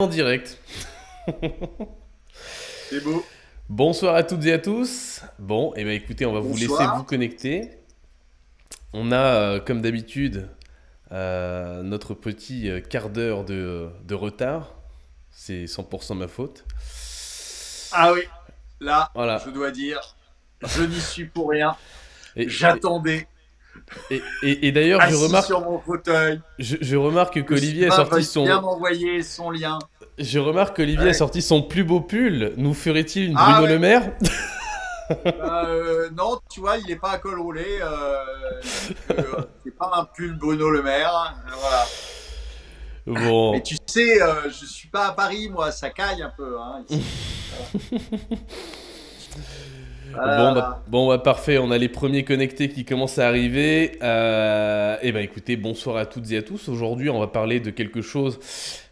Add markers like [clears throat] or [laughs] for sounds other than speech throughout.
en direct. C'est beau. Bonsoir à toutes et à tous. Bon, et eh ben écoutez, on va vous laisser vous connecter. On a, euh, comme d'habitude, euh, notre petit euh, quart d'heure de, retard. C'est 100% ma faute. Ah oui, là, voilà. je dois dire, je n'y suis pour rien. J'attendais. Et, d'ailleurs, je remarque. sur mon fauteuil. Je, remarque qu'Olivier a sorti son. bien m'envoyer son lien. Je remarque qu'Olivier a sorti son plus beau pull. Nous ferait-il une ah Bruno Le Maire [laughs] euh, Non, tu vois, il n'est pas à col roulé. Euh, euh, c'est pas un pull Bruno Le Maire. Voilà. Bon. Mais tu sais, je suis pas à Paris, moi, ça caille un peu. Hein, [laughs] Bon, bah, bon bah, parfait, on a les premiers connectés qui commencent à arriver. Euh, et ben écoutez, bonsoir à toutes et à tous. Aujourd'hui, on va parler de quelque chose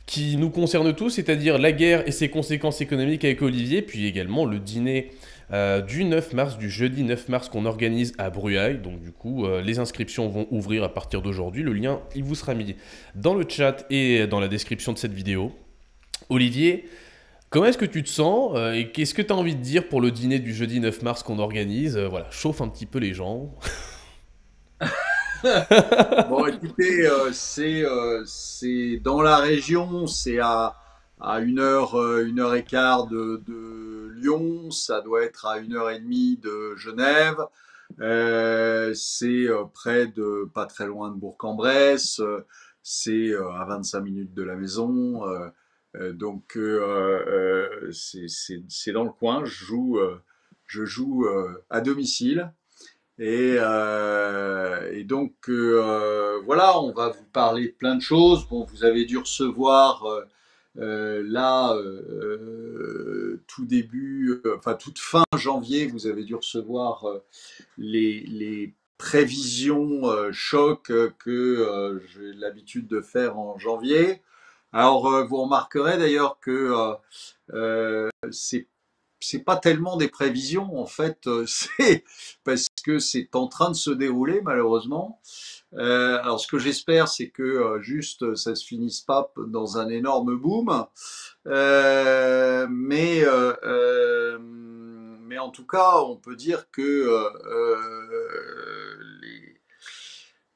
qui nous concerne tous, c'est-à-dire la guerre et ses conséquences économiques avec Olivier, puis également le dîner euh, du 9 mars, du jeudi 9 mars qu'on organise à Bruaille. Donc du coup, euh, les inscriptions vont ouvrir à partir d'aujourd'hui. Le lien, il vous sera mis dans le chat et dans la description de cette vidéo. Olivier, Comment est-ce que tu te sens euh, et qu'est-ce que tu as envie de dire pour le dîner du jeudi 9 mars qu'on organise euh, Voilà, chauffe un petit peu les gens. [laughs] bon, écoutez, euh, c'est dans la région, c'est à, à une heure, une heure et quart de, Lyon, ça doit être à une heure et demie de Genève. c'est près de, pas très loin de Bourg-en-Bresse, c'est à 25 minutes de la maison. Euh, donc euh, euh, c'est dans le coin, je joue, à domicile. Et, donc voilà, on va vous parler de plein de choses. Bon, vous avez dû recevoir là tout début, enfin toute fin janvier, vous avez dû recevoir les, les, prévisions choc que j'ai l'habitude de faire en janvier. Alors, euh, vous remarquerez d'ailleurs que euh, euh, c'est c'est pas tellement des prévisions en fait, [laughs] c'est parce que c'est en train de se dérouler malheureusement. alors ce que j'espère c'est que juste ça se finisse pas dans un énorme boom, mais mais en tout cas on peut dire que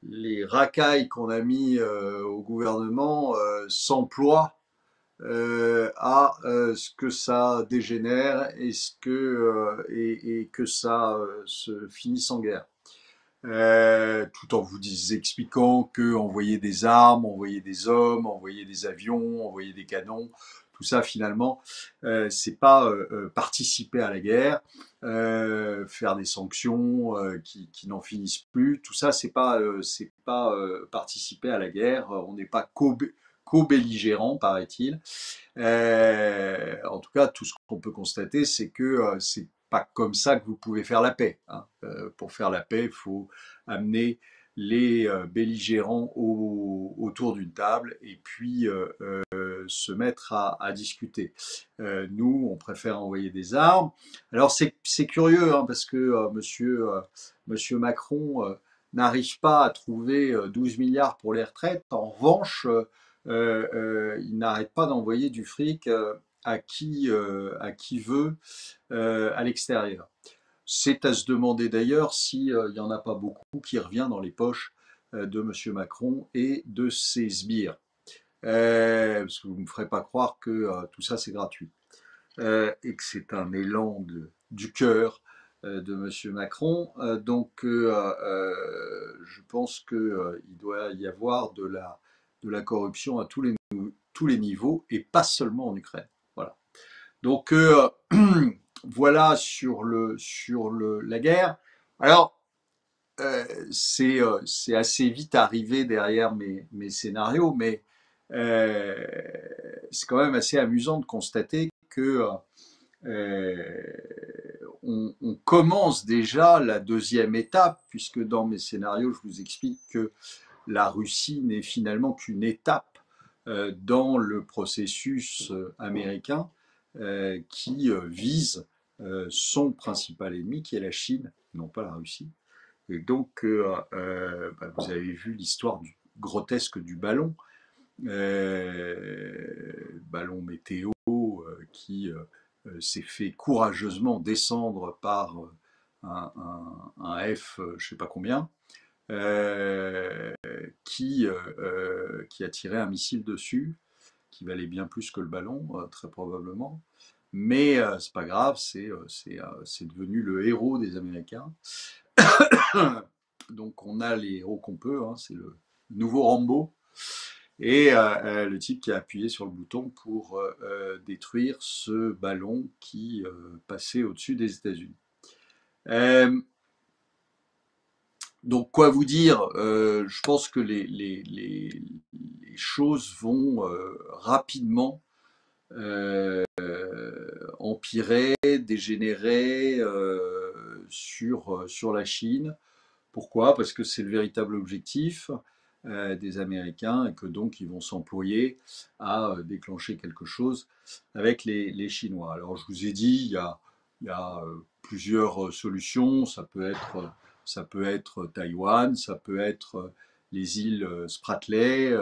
les racailles qu'on a mis euh, au gouvernement euh, s'emploient euh, à ce que ça dégénère et, que ça se finisse en guerre. tout en vous expliquant que envoyer des armes, envoyer des hommes, envoyer des avions, envoyer des canons, tout ça finalement, euh, c'est pas euh, euh, participer à la guerre, faire des sanctions qui, n'en finissent plus. Tout ça, c'est pas c'est pas participer à la guerre. On n'est pas co-belligérant, paraît-il. en tout cas, tout ce qu'on peut constater, c'est que c'est pas comme ça que vous pouvez faire la paix. Hein. pour faire la paix, il faut amener les euh, belligérants autour d'une table et puis euh, euh, se mettre à, discuter. nous, on préfère envoyer des armes. Alors c'est curieux hein, parce que monsieur, monsieur Macron n'arrive pas à trouver 12 milliards pour les retraites. En revanche, il n'arrête pas d'envoyer du fric à qui, à qui veut à l'extérieur. C'est à se demander d'ailleurs s'il euh, n'y en a pas beaucoup qui revient dans les poches euh, de M. Macron et de ses sbires. Euh, parce que vous ne me ferez pas croire que tout ça c'est gratuit. et que c'est un élan du cœur de M. Macron. donc je pense qu'il doit y avoir de la, de la corruption à tous les, tous les niveaux et pas seulement en Ukraine. Voilà. Donc [clears throat] Voilà sur, le, la guerre. Alors, euh, euh, c'est assez vite arrivé derrière mes, mes scénarios, mais euh, c'est quand même assez amusant de constater que on, on, commence déjà la deuxième étape, puisque dans mes scénarios, je vous explique que la Russie n'est finalement qu'une étape dans le processus américain qui vise euh, son principal ennemi, qui est la Chine, non pas la Russie. Et donc, euh, euh, bah, vous avez vu l'histoire grotesque du ballon. ballon météo qui s'est fait courageusement descendre par un, F, je ne sais pas combien, qui a tiré un missile dessus, qui valait bien plus que le ballon, très probablement. Mais c'est pas grave, c'est devenu le héros des Américains. [coughs] Donc on a les héros qu'on peut, hein, c'est le nouveau Rambo. Et le type qui a appuyé sur le bouton pour détruire ce ballon qui passait au-dessus des États-Unis. donc quoi vous dire Je pense que les, les, les, choses vont rapidement empirer, dégénérer sur, sur la Chine. Pourquoi? Parce que c'est le véritable objectif euh, des Américains et que donc ils vont s'employer à euh, déclencher quelque chose avec les, Chinois. Alors je vous ai dit, il y a, il y a euh, plusieurs solutions. Ça peut être, ça peut être Taïwan, ça peut être les îles Spratly,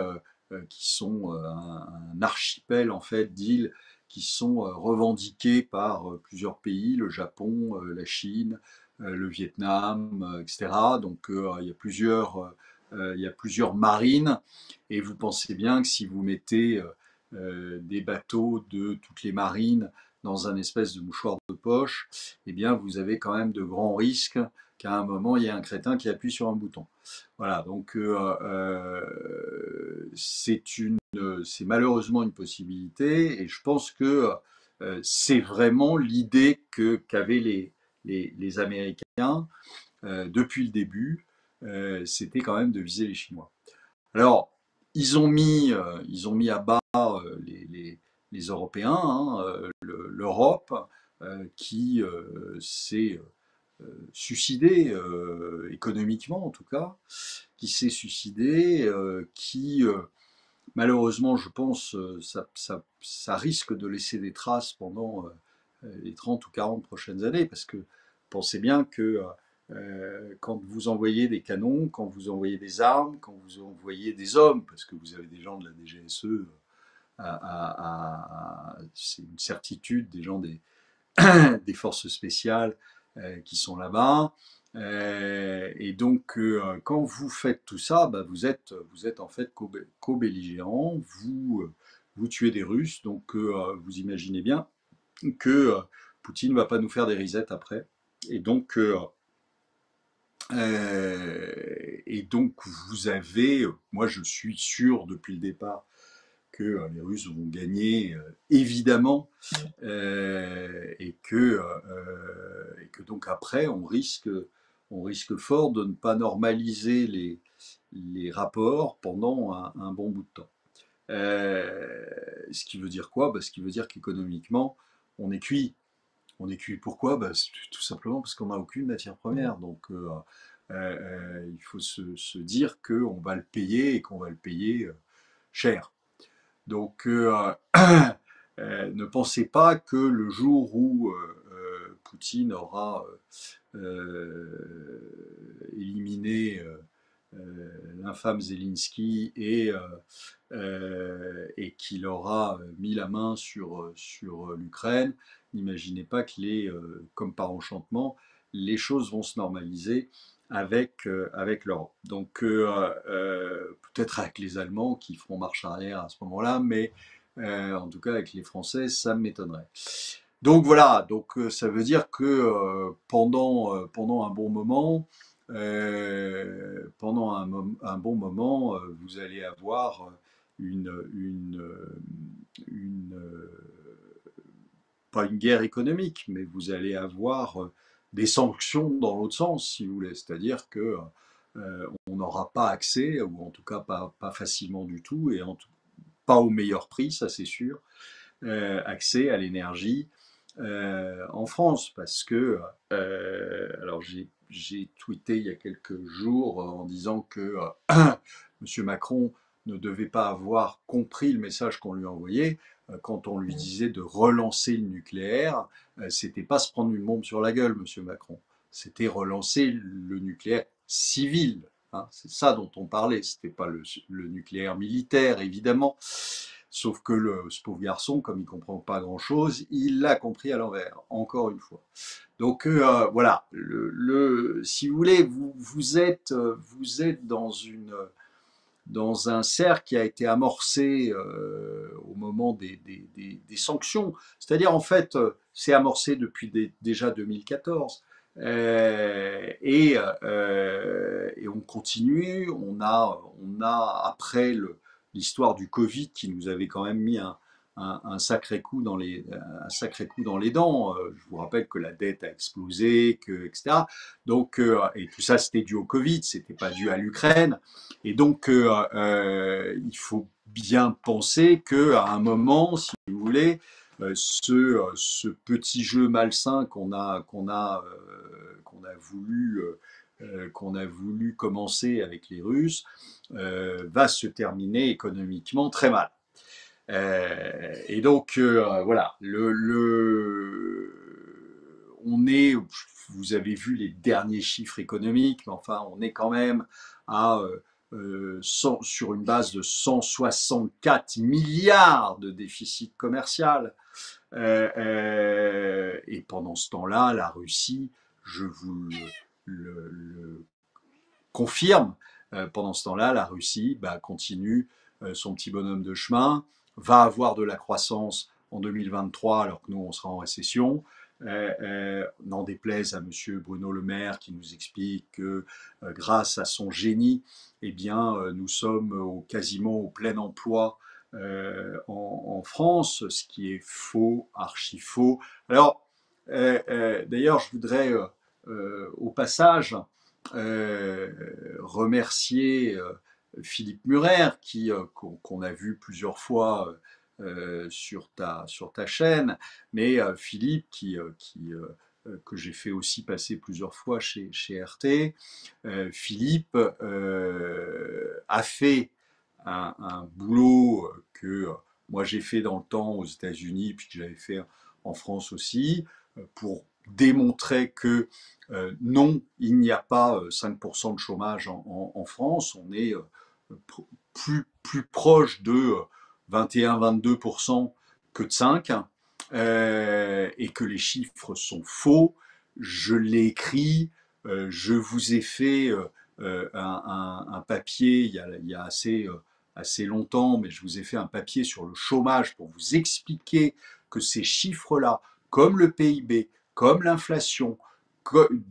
qui sont un, un, archipel en fait d'îles qui sont revendiquées par plusieurs pays, le Japon, la Chine, euh, le Vietnam, euh, etc. Donc euh, il y a plusieurs il y a plusieurs marines et vous pensez bien que si vous mettez des bateaux de toutes les marines dans un espèce de mouchoir de poche, eh bien vous avez quand même de grands risques qu'à un moment il y ait un crétin qui appuie sur un bouton. Voilà, donc c'est c'est malheureusement une possibilité et je pense que c'est vraiment l'idée que qu'avaient les les, Américains, euh, depuis le début, euh, c'était quand même de viser les Chinois. Alors, ils ont mis, euh, ils ont mis à bas les, Européens, hein, l'Europe, qui s'est suicidé économiquement en tout cas, qui s'est suicidé, qui malheureusement, je pense, ça, risque de laisser des traces pendant les 30 ou 40 prochaines années, parce que pensez bien que euh, quand vous envoyez des canons, quand vous envoyez des armes, quand vous envoyez des hommes, parce que vous avez des gens de la DGSE, euh, c'est une certitude, des gens des, [coughs] forces spéciales euh, qui sont là-bas. et donc, quand vous faites tout ça, bah, vous, êtes, vous êtes en fait co-belligérant, vous, vous tuez des Russes, donc vous imaginez bien que Poutine ne va pas nous faire des risettes après. Et donc, euh, euh, et donc, vous avez, moi je suis sûr depuis le départ que euh, les Russes vont gagner, évidemment, et, que, et que donc après, on risque, on risque fort de ne pas normaliser les, les rapports pendant un, bon bout de temps. ce qui veut dire quoi? Bah, Ce qui veut dire qu'économiquement, on est cuit on est cuit. Pourquoi? Bah, Tout simplement parce qu'on n'a aucune matière première. Donc euh, euh, euh, il faut se, se dire qu'on va le payer et qu'on va le payer cher. Donc [clears throat] ne pensez pas que le jour où Poutine aura éliminé l'infâme Zelensky et, qu'il aura mis la main sur, l'Ukraine, n'imaginez pas que euh, comme par enchantement, les choses vont se normaliser avec, euh, avec l'Europe. Donc euh, peut-être avec les Allemands qui feront marche arrière à ce moment-là, mais en tout cas avec les Français, ça m'étonnerait. Donc voilà, donc ça veut dire que pendant, pendant un bon moment, pendant un, bon moment, vous allez avoir une, une, pas une guerre économique, mais vous allez avoir euh, des sanctions dans l'autre sens, si vous voulez. C'est-à-dire que euh, on n'aura pas accès, ou en tout cas pas, facilement du tout, et pas au meilleur prix, ça c'est sûr, euh, accès à l'énergie en France. Parce que, alors j'ai tweeté il y a quelques jours en disant que [clears throat] M. Macron ne devait pas avoir compris le message qu'on lui envoyait. Euh, quand on lui disait de relancer le nucléaire, euh, c'était pas se prendre une bombe sur la gueule, Monsieur Macron. C'était relancer le nucléaire civil. Hein. c'est ça dont on parlait. Ce n'était pas le, nucléaire militaire, évidemment. Sauf que le, ce pauvre garçon, comme il comprend pas grand-chose, il l'a compris à l'envers, encore une fois. Donc euh, voilà, le, si vous voulez, vous, vous, êtes, vous êtes dans une dans un cercle qui a été amorcé euh, moment des, sanctions. C'est-à-dire, en fait, euh, c'est amorcé depuis déjà 2014. Euh, et, on continue. On a, on a après l'histoire du Covid qui nous avait quand même mis un, un, sacré coup dans les, un sacré coup dans les dents. Euh, je vous rappelle que la dette a explosé, que, etc. Donc, euh, et tout ça, c'était dû au Covid, c'était pas dû à l'Ukraine. Et donc, euh, il faut bien penser que à un moment, si vous voulez, ce, ce, petit jeu malsain qu'on a, qu'on a, qu'on a voulu qu'on a voulu commencer avec les Russes va se terminer économiquement très mal. Euh, et donc, euh, voilà, le, on est, vous avez vu les derniers chiffres économiques, mais enfin, on est quand même à, euh, sur une base de 164 milliards de déficit commercial. et pendant ce temps-là, la Russie, je vous le, confirme, pendant ce temps-là, la Russie bah, continue son petit bonhomme de chemin va avoir de la croissance en 2023 alors que nous, on sera en récession. Euh, euh, n'en déplaise à Monsieur Bruno Le Maire qui nous explique que euh, grâce à son génie, eh bien, nous sommes quasiment au plein emploi en, France, ce qui est faux, archi faux. Alors, d'ailleurs, je voudrais au passage remercier Philippe Murer, qui qu'on a vu plusieurs fois euh, sur ta sur ta chaîne, mais euh, Philippe qui qui que j'ai fait aussi passer plusieurs fois chez, chez RT. Philippe a fait un, boulot que moi j'ai fait dans le temps aux États-Unis, puis que j'avais fait en France aussi, pour démontrer que non, il n'y a pas 5% de chômage en, en, France, on est plus, plus proche de 21-22% que de 5, euh, et que les chiffres sont faux. Je l'ai écrit, euh, je vous ai fait euh, un, papier il y a, il y a assez, assez longtemps, mais je vous ai fait un papier sur le chômage pour vous expliquer que ces chiffres-là, comme le PIB, comme l'inflation,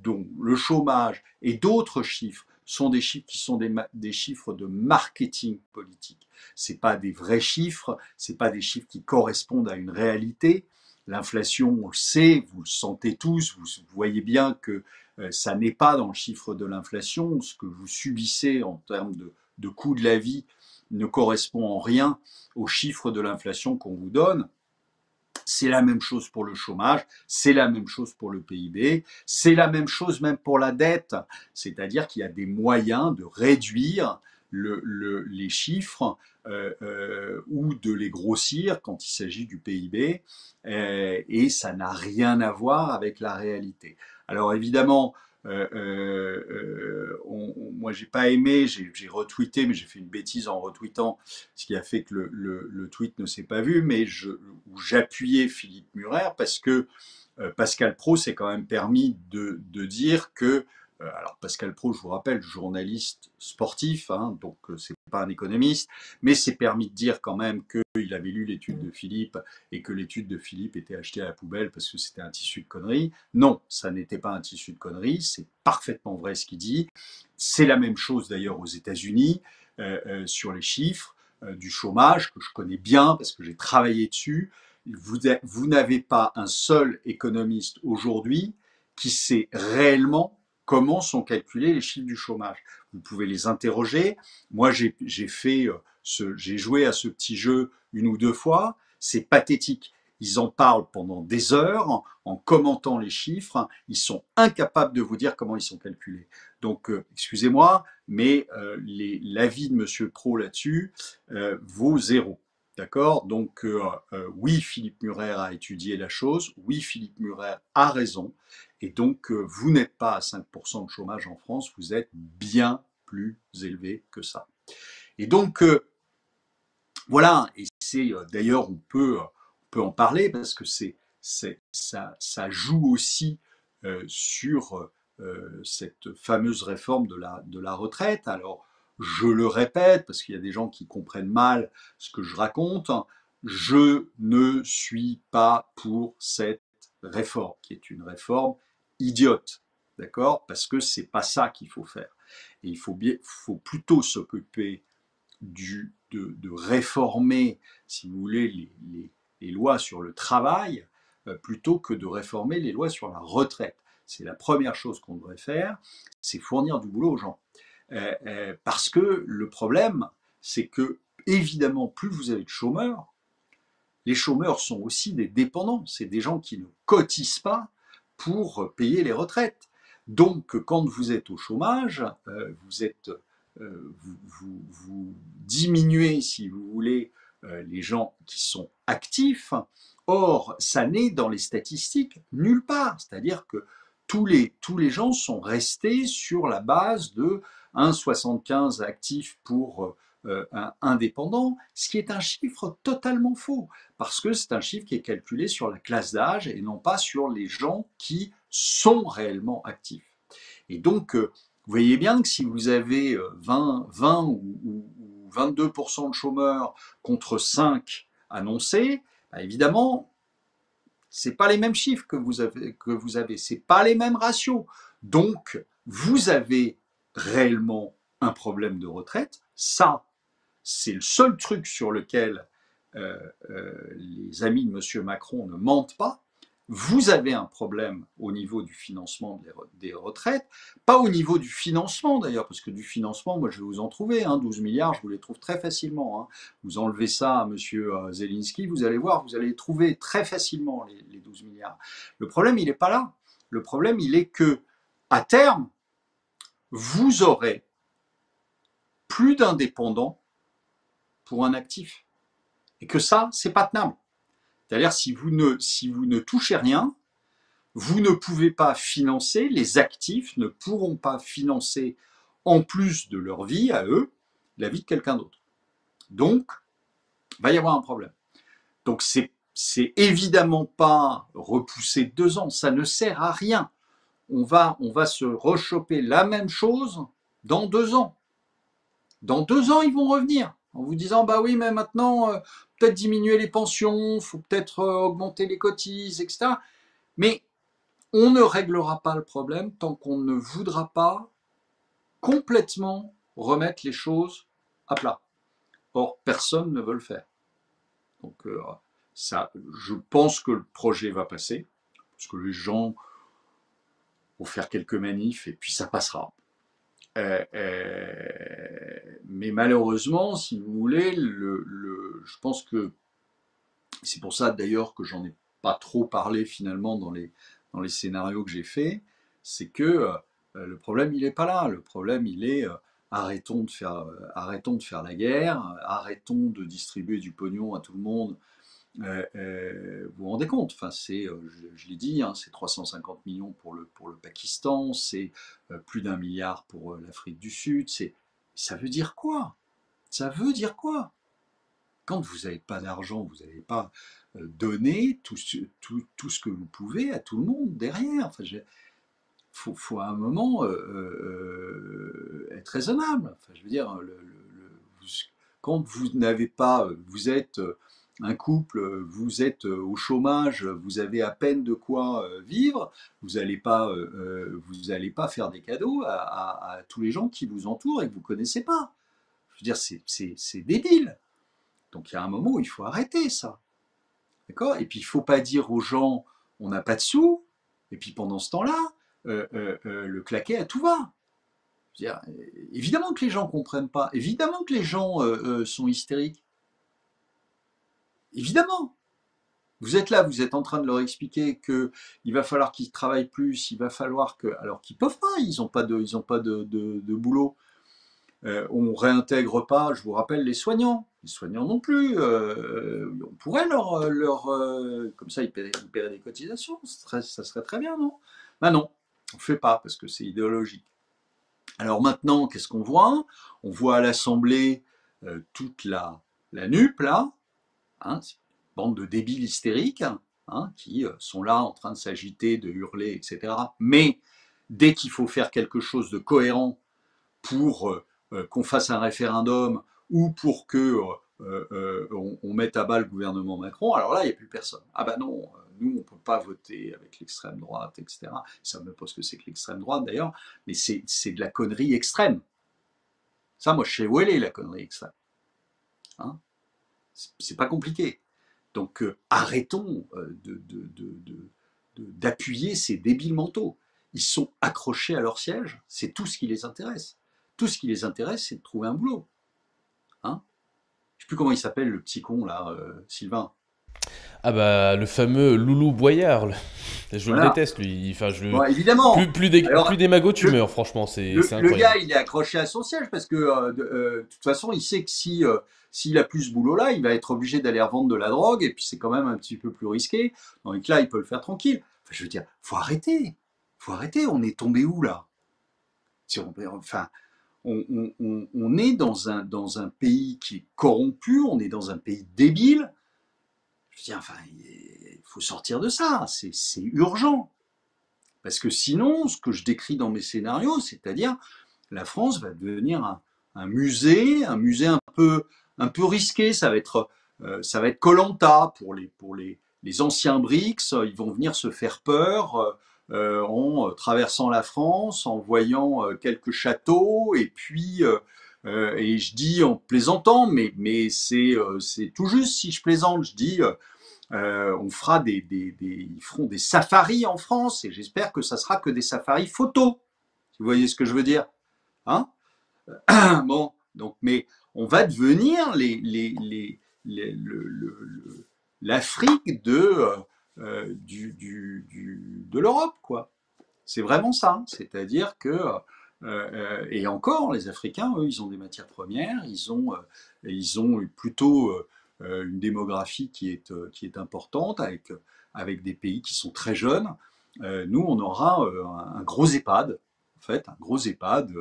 dont le chômage et d'autres chiffres sont des chiffres qui sont des, chiffres de marketing politique. C'est pas des vrais chiffres, c'est pas des chiffres qui correspondent à une réalité. L'inflation, on le sait, vous le sentez tous, vous voyez bien que euh, ça n'est pas dans le chiffre de l'inflation. Ce que vous subissez en termes de, de coût de la vie ne correspond en rien aux chiffres de l'inflation qu'on vous donne. C'est la même chose pour le chômage, c'est la même chose pour le PIB, c'est la même chose même pour la dette. C'est-à-dire qu'il y a des moyens de réduire les chiffres euh, euh, ou de les grossir quand il s'agit du PIB, euh, et ça n'a rien à voir avec la réalité. Alors évidemment, euh, euh, euh, on, moi, j'ai pas aimé, j'ai retweeté, mais j'ai fait une bêtise en retweetant, ce qui a fait que le, tweet ne s'est pas vu, mais j'appuyais Philippe Murer parce que Pascal Pro s'est quand même permis de, dire que alors Pascal Pro, je vous rappelle, journaliste sportif, hein, donc euh, c'est pas un économiste, mais c'est permis de dire quand même qu'il avait lu l'étude de Philippe et que l'étude de Philippe était achetée à la poubelle parce que c'était un tissu de conneries. Non, ça n'était pas un tissu de conneries, c'est parfaitement vrai ce qu'il dit. C'est la même chose d'ailleurs aux États-Unis euh, sur les chiffres du chômage que je connais bien parce que j'ai travaillé dessus. Vous n'avez pas un seul économiste aujourd'hui qui sait réellement comment sont calculés les chiffres du chômage. Vous pouvez les interroger. Moi, j'ai fait euh, j'ai joué à ce petit jeu une ou deux fois. C'est pathétique. Ils en parlent pendant des heures en, commentant les chiffres. Ils sont incapables de vous dire comment ils sont calculés. Donc, euh, excusez-moi, mais euh, l'avis de Monsieur Pro là-dessus vaut zéro. D'accord? Donc oui, Philippe Murer a étudié la chose, oui, Philippe Murer a raison, et donc, euh, vous n'êtes pas à 5% de chômage en France, vous êtes bien plus élevé que ça. Et donc, euh, voilà, et c'est euh, d'ailleurs, on peut, on peut en parler parce que c'est, ça, ça joue aussi sur cette fameuse réforme de la, de la retraite. Alors, je le répète, parce qu'il y a des gens qui comprennent mal ce que je raconte, je ne suis pas pour cette réforme, qui est une réforme idiote, d'accord Parce que c'est pas ça qu'il faut faire. Et il faut, bien, faut plutôt s'occuper de, de, réformer, si vous voulez, les, les, lois sur le travail, euh, plutôt que de réformer les lois sur la retraite. C'est la première chose qu'on devrait faire, c'est fournir du boulot aux gens. Euh, euh, parce que le problème, c'est que, évidemment, plus vous avez de chômeurs, les chômeurs sont aussi des dépendants, c'est des gens qui ne cotisent pas pour payer les retraites. Donc, quand vous êtes au chômage, euh, vous, êtes, vous, diminuez, si vous voulez, les gens qui sont actifs. Or, ça n'est dans les statistiques nulle part. C'est-à-dire que tous les, tous les gens sont restés sur la base de 1,75 actifs pour euh, un indépendant, ce qui est un chiffre totalement faux, parce que c'est un chiffre qui est calculé sur la classe d'âge et non pas sur les gens qui sont réellement actifs. Et donc, euh, vous voyez bien que si vous avez 20, euh, 20 ou, 22% de chômeurs contre 5 annoncés, bah, évidemment, c'est pas les mêmes chiffres que vous avez, que vous avez, pas les mêmes ratios. Donc, vous avez réellement un problème de retraite. Ça, c'est le seul truc sur lequel euh, euh, les amis de M. Macron ne mentent pas. Vous avez un problème au niveau du financement des retraites, pas au niveau du financement d'ailleurs, parce que du financement, moi je vais vous en trouver, hein, 12 milliards, je vous les trouve très facilement. Hein. Vous enlevez ça à M. Zelensky, vous allez voir, vous allez trouver très facilement, les, les 12 milliards. Le problème, il n'est pas là. Le problème, il est que, à terme, vous aurez plus d'indépendants pour un actif. Et que ça, c'est pas tenable. C'est-à-dire, si vous ne, si touchez rien, vous ne pouvez pas financer, les actifs ne pourront pas financer, en plus de leur vie à eux, la vie de quelqu'un d'autre. Donc, il va y avoir un problème. Donc, c'est, c'est évidemment pas repousser deux ans, ça ne sert à rien on va, on va se rechoper la même chose dans deux ans. Dans deux ans, ils vont revenir en vous disant bah oui, mais maintenant, euh, peut-être diminuer les pensions, faut peut-être euh, augmenter les cotises, etc. Mais on ne réglera pas le problème tant qu'on ne voudra pas complètement remettre les choses à plat. Or, personne ne veut le faire. Donc, euh, ça, je pense que le projet va passer, parce que les gens pour faire quelques manifs et puis ça passera. Euh, euh, mais malheureusement, si vous voulez, le, je pense que c'est pour ça d'ailleurs que j'en ai pas trop parlé finalement dans les, dans les scénarios que j'ai faits, c'est que euh, le problème il n'est pas là. Le problème il est arrêtons de faire arrêtons de faire la guerre, arrêtons de distribuer du pognon à tout le monde vous vous rendez compte enfin, c'est, euh, je, l'ai dit, hein, c'est 350 millions pour le, pour le Pakistan, c'est plus d'un milliard pour l'Afrique du Sud. C'est, ça veut dire quoi? Ça veut dire quoi? Quand vous n'avez pas d'argent, vous n'avez pas donné tout, tout, tout, ce que vous pouvez à tout le monde derrière. Enfin, faut, faut, à un moment être raisonnable. Enfin, je veux dire, quand vous n'avez pas, vous êtes un couple, vous êtes euh, au chômage, vous avez à peine de quoi euh, vivre, vous n'allez pas, euh, pas faire des cadeaux à, tous les gens qui vous entourent et que vous ne connaissez pas. Je veux dire, c'est débile. Donc il y a un moment où il faut arrêter ça. D'accord? Et puis il ne faut pas dire aux gens, on n'a pas de sous, et puis pendant ce temps-là, le claquer à tout va. Dire, évidemment que les gens ne comprennent pas, évidemment que les gens sont hystériques. Évidemment. Vous êtes là, vous êtes en train de leur expliquer que il va falloir qu'ils travaillent plus, il va falloir que, alors qu'ils peuvent pas, ils n'ont pas de, ils pas de, boulot. Euh, on réintègre pas, je vous rappelle, les soignants. Les soignants non plus. Euh, on pourrait leur, leur euh, comme ça, ils paieraient, des cotisations. Ça serait, très bien, non? Ben non, on ne fait pas parce que c'est idéologique. Alors maintenant, qu'est-ce qu'on voit? On voit à l'Assemblée euh, toute la, la là, hein, bande de débiles hystériques, hein, qui euh, sont là en train de s'agiter, de hurler, etc. Mais dès qu'il faut faire quelque chose de cohérent pour euh, qu'on fasse un référendum ou pour que on, mette à bas le gouvernement Macron, alors là, il n'y a plus personne. Ah ben non, nous, on ne peut pas voter avec l'extrême droite, etc. Ça me pose que c'est que l'extrême droite d'ailleurs, mais c'est de la connerie extrême. Ça, moi, je sais où elle est, la connerie extrême. Hein? C'est pas compliqué. Donc, euh, arrêtons euh, d'appuyer ces débiles mentaux. Ils sont accrochés à leur siège, c'est tout ce qui les intéresse. Tout ce qui les intéresse, c'est de trouver un boulot. Hein? Je sais plus comment il s'appelle, le petit con, là, euh, Sylvain. Ah bah le fameux Loulou Boyard, je le déteste lui. Enfin, je... évidemment. Plus, plus, des, plus démago, tu meurs, franchement, c'est incroyable. Le gars, il est accroché à son siège parce que euh, euh, de, toute façon, il sait que si euh, s'il a plus ce boulot-là, il va être obligé d'aller revendre de la drogue et puis c'est quand même un petit peu plus risqué. Donc là, il peut le faire tranquille. Enfin, je veux dire, faut arrêter, faut arrêter. On est tombé où là? Enfin, on, on, on, est dans un dans un pays qui est corrompu, on est dans un pays débile je dis, enfin, il faut sortir de ça, c'est urgent. Parce que sinon, ce que je décris dans mes scénarios, c'est-à-dire la France va devenir un, musée, un musée un peu, un peu risqué. Ça va être, euh, ça va être Colanta pour les, pour les, les anciens BRICS. Ils vont venir se faire peur euh, en traversant la France, en voyant euh, quelques châteaux, et puis et je dis en plaisantant, mais, mais c'est euh, tout juste si je plaisante, je dis euh, on fera des, ils feront des safaris en France et j'espère que ça sera que des safaris photos. Vous voyez ce que je veux dire, hein? [coughs] Bon, donc, mais on va devenir l'Afrique de, l'Europe, quoi. C'est vraiment ça. C'est-à-dire que euh, euh, et encore, les Africains, eux, ils ont des matières premières, ils ont, euh, ils ont plutôt une démographie qui est, qui est importante, avec, avec des pays qui sont très jeunes. nous, on aura un, gros EHPAD, en fait, un gros EHPAD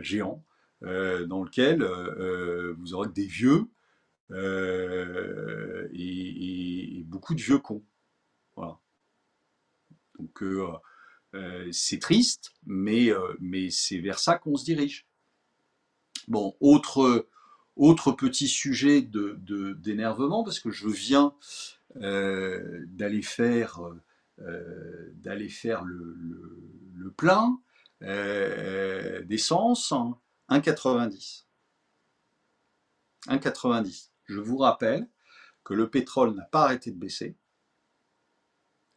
géant, dans lequel vous aurez des vieux et, et, beaucoup de vieux cons. Voilà. Donc, euh, c'est triste, mais, euh, mais c'est vers ça qu'on se dirige. Bon, autre, petit sujet d'énervement, parce que je viens euh, d'aller faire, d'aller faire le, le, plein d'essence, 1,90. 1,90. Je vous rappelle que le pétrole n'a pas arrêté de baisser,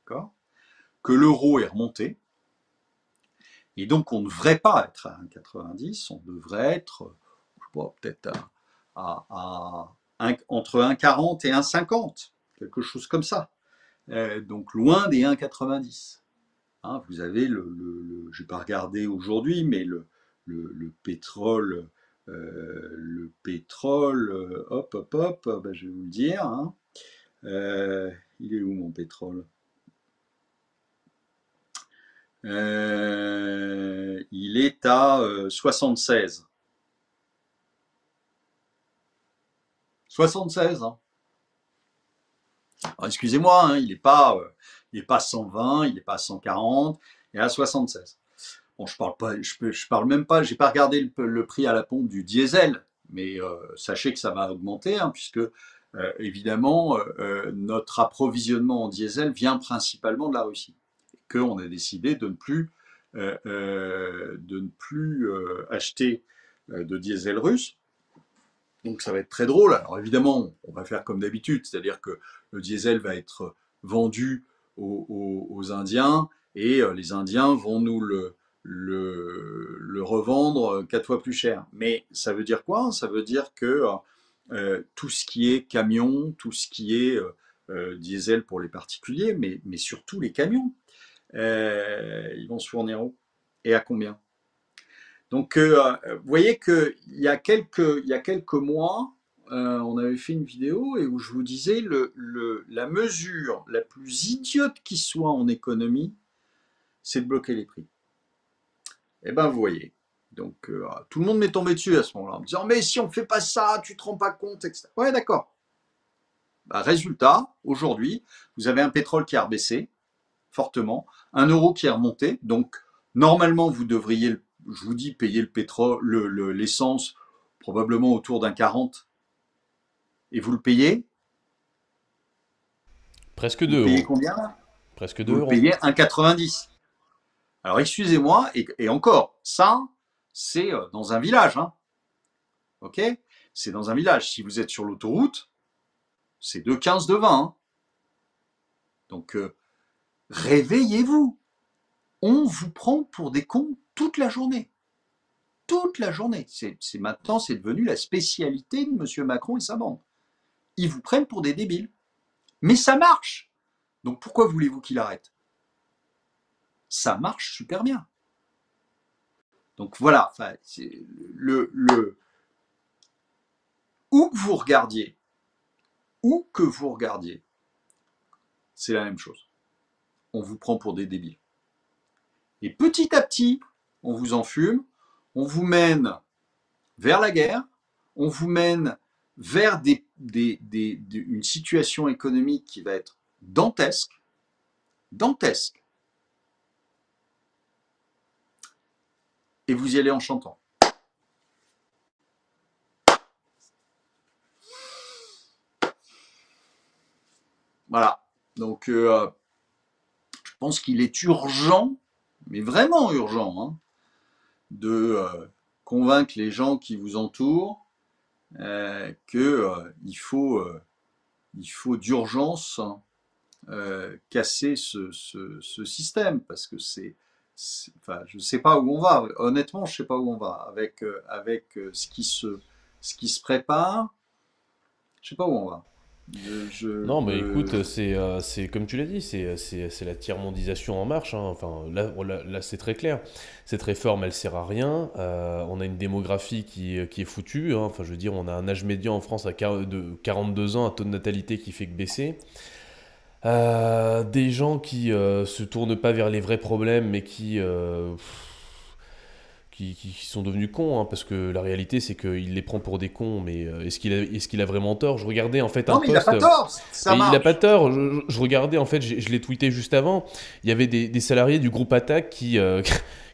que l'euro est remonté, et donc, on ne devrait pas être à 1,90, on devrait être, je peut-être entre 1,40 et 1,50, quelque chose comme ça. Euh, donc, loin des 1,90. Hein, vous avez le, je n'ai pas regardé aujourd'hui, mais le, le, pétrole, euh, le pétrole, euh, hop, hop, hop, ben, je vais vous le dire. Hein. il est où mon pétrole? Euh, il est à 76. 76. Excusez-moi, hein, il n'est pas, euh, pas 120, il n'est pas 140, il est à 76. Bon, je parle pas, je, parle même pas, j'ai pas regardé le, prix à la pompe du diesel, mais euh, sachez que ça va augmenter, hein, puisque évidemment notre approvisionnement en diesel vient principalement de la Russie qu'on a décidé de ne plus, euh, euh, de ne plus euh, acheter de diesel russe. Donc ça va être très drôle. Alors évidemment, on va faire comme d'habitude, c'est-à-dire que le diesel va être vendu aux, Indiens et les Indiens vont nous le, revendre quatre fois plus cher. Mais ça veut dire quoi? Ça veut dire que tout ce qui est camion, tout ce qui est diesel pour les particuliers, mais, mais surtout les camions, euh, ils vont se fournir où et à combien Donc, euh, vous voyez qu'il y, il y a quelques mois, euh, on avait fait une vidéo et où je vous disais la mesure la plus idiote qui soit en économie, c'est de bloquer les prix. Eh bien, vous voyez, Donc euh, tout le monde m'est tombé dessus à ce moment-là, en me disant mais si on ne fait pas ça, tu te rends pas compte, etc. Ouais, d'accord. Bah, résultat, aujourd'hui, vous avez un pétrole qui a rebaissé fortement, un euro qui est remonté. Donc normalement, vous devriez, je vous dis, payer le pétrole, l'essence probablement autour d'un 40. Et vous le payez? Presque 2 euros. Vous payez combien? Presque 2 euros. Vous payez 1,90. Alors excusez-moi, et, encore, ça, c'est euh, dans un village. Hein. Ok? C'est dans un village. Si vous êtes sur l'autoroute, c'est 2,15 de 20. Hein. Donc, euh, réveillez-vous. On vous prend pour des cons toute la journée. Toute la journée. C'est maintenant, c'est devenu la spécialité de M. Macron et sa bande. Ils vous prennent pour des débiles. Mais ça marche. Donc pourquoi voulez-vous qu'il arrête? Ça marche super bien. Donc voilà, le, le, où que vous regardiez, où que vous regardiez, c'est la même chose. On vous prend pour des débiles. Et petit à petit, on vous enfume, on vous mène vers la guerre, on vous mène vers des, une situation économique qui va être dantesque, dantesque. et vous y allez en chantant. Voilà. Donc, euh, pense qu'il est urgent, mais vraiment urgent, hein, de euh, convaincre les gens qui vous entourent euh, qu'il faut, il faut d'urgence casser ce, ce, système, parce que c'est enfin, je ne sais pas où on va. Honnêtement, je ne sais pas où on va avec, euh, avec euh, ce, qui se, ce qui se prépare. Je ne sais pas où on va. Non, mais écoute, c'est euh, c'est comme tu l'as dit, c'est la tiers-mondisation en marche. Hein. Enfin, là, là, c'est très clair. Cette réforme, elle sert à rien. on a une démographie qui, qui est foutue. Hein. Enfin, je veux dire, on a un âge médian en France à 42 ans, un taux de natalité qui fait que baisser. Euh, des gens qui euh, se tournent pas vers les vrais problèmes, mais qui, euh, qui, sont devenus cons, hein, parce que la réalité c'est qu'il les prend pour des cons, mais est-ce qu'il a, est qu'il a vraiment tort? Je regardais en fait un non, mais il a pas tort ça Il a pas tort, je, regardais en fait, je, l'ai tweeté juste avant, il y avait des, salariés du groupe Attack qui... [laughs]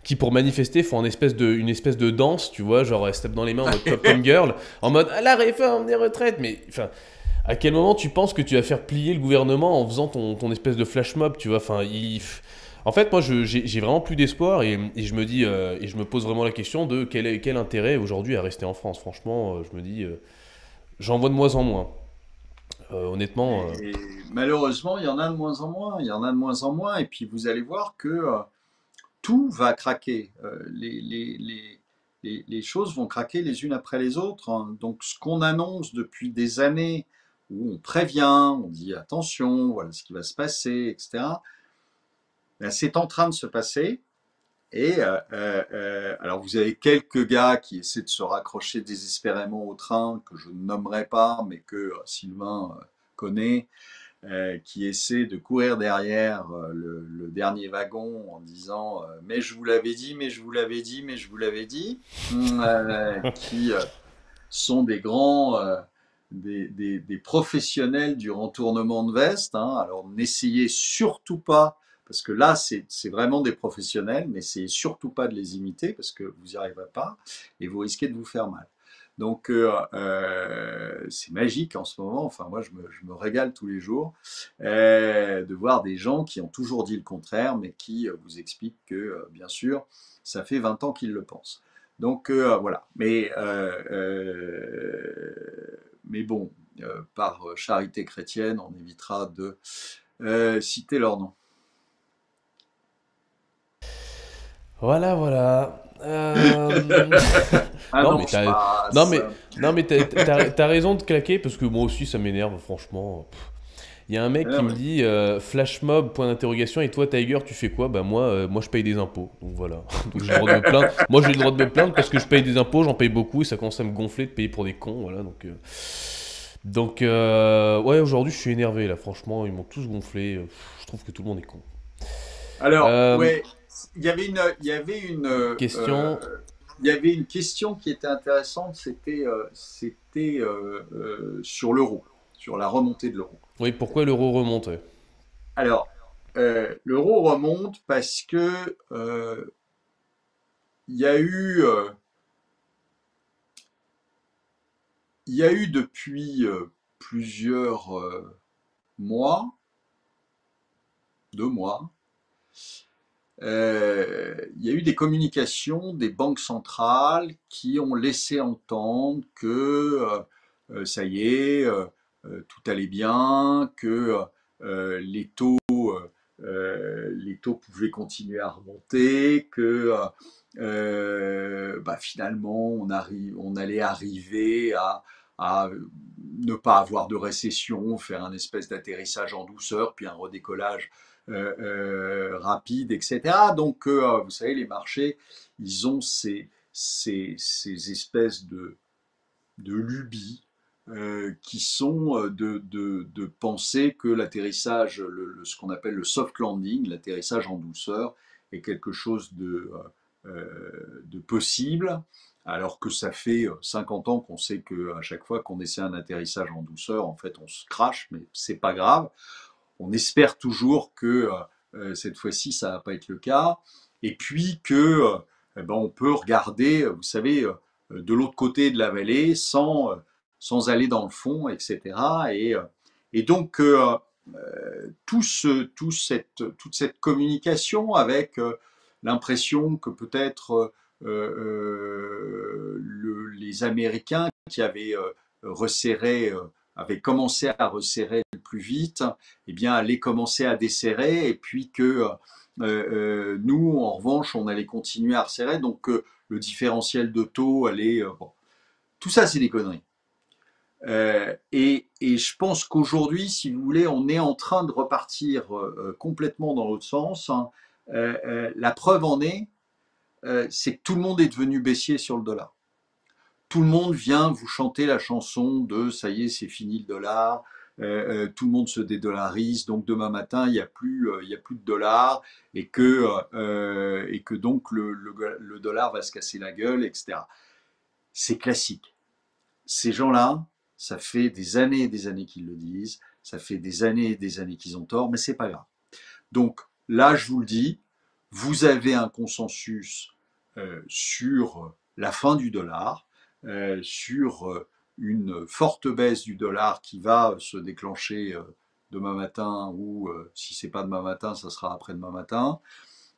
qui pour manifester font une espèce de, une espèce de danse, tu vois, genre step dans les mains en mode Top Girl, en mode ah, la réforme des retraites, mais enfin, à quel moment tu penses que tu vas faire plier le gouvernement en faisant ton, ton espèce de flash mob, tu vois? Enfin, En fait, moi, j'ai vraiment plus d'espoir et, je me dis euh, et je me pose vraiment la question de quel, intérêt aujourd'hui à rester en France. Franchement, euh, je me dis, euh, j'en vois de moins en moins. honnêtement. malheureusement, il y en a de moins en moins. Il y en a de moins en moins. Et puis, vous allez voir que tout va craquer. Les, choses vont craquer les unes après les autres. Hein. Donc, ce qu'on annonce depuis des années où on prévient, on dit attention, voilà ce qui va se passer, etc. Ben, c'est en train de se passer. Et euh, euh, euh, alors vous avez quelques gars qui essaient de se raccrocher désespérément au train, que je ne nommerai pas, mais que Sylvain connaît, qui essaient de courir derrière le, dernier wagon en disant mais je vous l'avais dit, mais je vous l'avais dit, mais je vous l'avais dit, qui sont des grands des, professionnels du retournement de veste. Hein. Alors n'essayez surtout pas, parce que là c'est vraiment des professionnels, n'essayez surtout pas de les imiter parce que vous n'y arriverez pas et vous risquez de vous faire mal. Donc euh, euh, c'est magique en ce moment, enfin moi je me, régale tous les jours euh, de voir des gens qui ont toujours dit le contraire mais qui vous expliquent que bien sûr ça fait 20 ans qu'ils le pensent. Donc voilà, mais mais bon, par charité chrétienne, on évitera de citer leur nom. Voilà, voilà. Euh, [laughs] ah non, mais t'as... non, mais non mais t'as raison de claquer parce que moi aussi ça m'énerve franchement. Il y a un mec qui me dit flash mob point d'interrogation et toi Tiger tu fais quoi? Bah moi moi je paye des impôts donc voilà [laughs] j'ai le droit de me plaindre. Moi j'ai le droit de me plaindre parce que je paye des impôts j'en paye beaucoup et ça commence à me gonfler de payer pour des cons voilà donc donc, euh, ouais, aujourd'hui, je suis énervé, là. Franchement, ils m'ont tous gonflé. Je trouve que tout le monde est con. Alors, euh, ouais, il y avait une, il y avait une question. il y avait une question qui était intéressante, c'était c'était sur l'euro, sur la remontée de l'euro. Oui, pourquoi l'euro remonte Alors, l'euro remonte parce que il y a eu il y a eu depuis plusieurs mois, deux mois, euh, il y a eu des communications des banques centrales qui ont laissé entendre que euh, euh, ça y est, tout allait bien, que les taux, les taux pouvaient continuer à remonter, que bah, finalement on, arrive, on allait arriver à, ne pas avoir de récession, faire un espèce d'atterrissage en douceur, puis un redécollage rapide, etc. Donc, euh, vous savez, les marchés, ils ont ces, ces, ces espèces de, lubies qui sont de, penser que l'atterrissage, ce qu'on appelle le soft landing, l'atterrissage en douceur, est quelque chose de, de possible, alors que ça fait 50 ans qu'on sait qu'à chaque fois qu'on essaie un atterrissage en douceur, en fait, on se crache, mais c'est pas grave on espère toujours que euh, euh, cette fois-ci, ça va pas être le cas. Et puis que euh, eh ben, on peut regarder, vous savez, de l'autre côté de la vallée sans, sans aller dans le fond, etc. Et, donc, tout ce, tout cette, toute cette communication avec l'impression que peut-être les Américains qui avaient resserré avait commencé à resserrer plus vite, eh bien, allait commencer à desserrer, et puis que euh, euh, nous, en revanche, on allait continuer à resserrer, donc euh, le différentiel de taux allait... bon. Tout ça, c'est des conneries. Et, et, je pense qu'aujourd'hui, si vous voulez, on est en train de repartir complètement dans l'autre sens. Hein. la preuve en est, c'est que tout le monde est devenu baissier sur le dollar tout le monde vient vous chanter la chanson de ça y est, c'est fini le dollar, euh, euh, tout le monde se dédollarise, donc demain matin, il n'y a, plus, euh, il a plus de dollars, et que, et que donc le, le, dollar va se casser la gueule, etc. C'est classique. Ces gens-là, ça fait des années et des années qu'ils le disent, ça fait des années et des années qu'ils ont tort, mais c'est pas grave. Donc là, je vous le dis, vous avez un consensus sur la fin du dollar, sur euh, une forte baisse du dollar qui va se déclencher euh, demain matin ou si c'est pas demain matin, ça sera après-demain matin.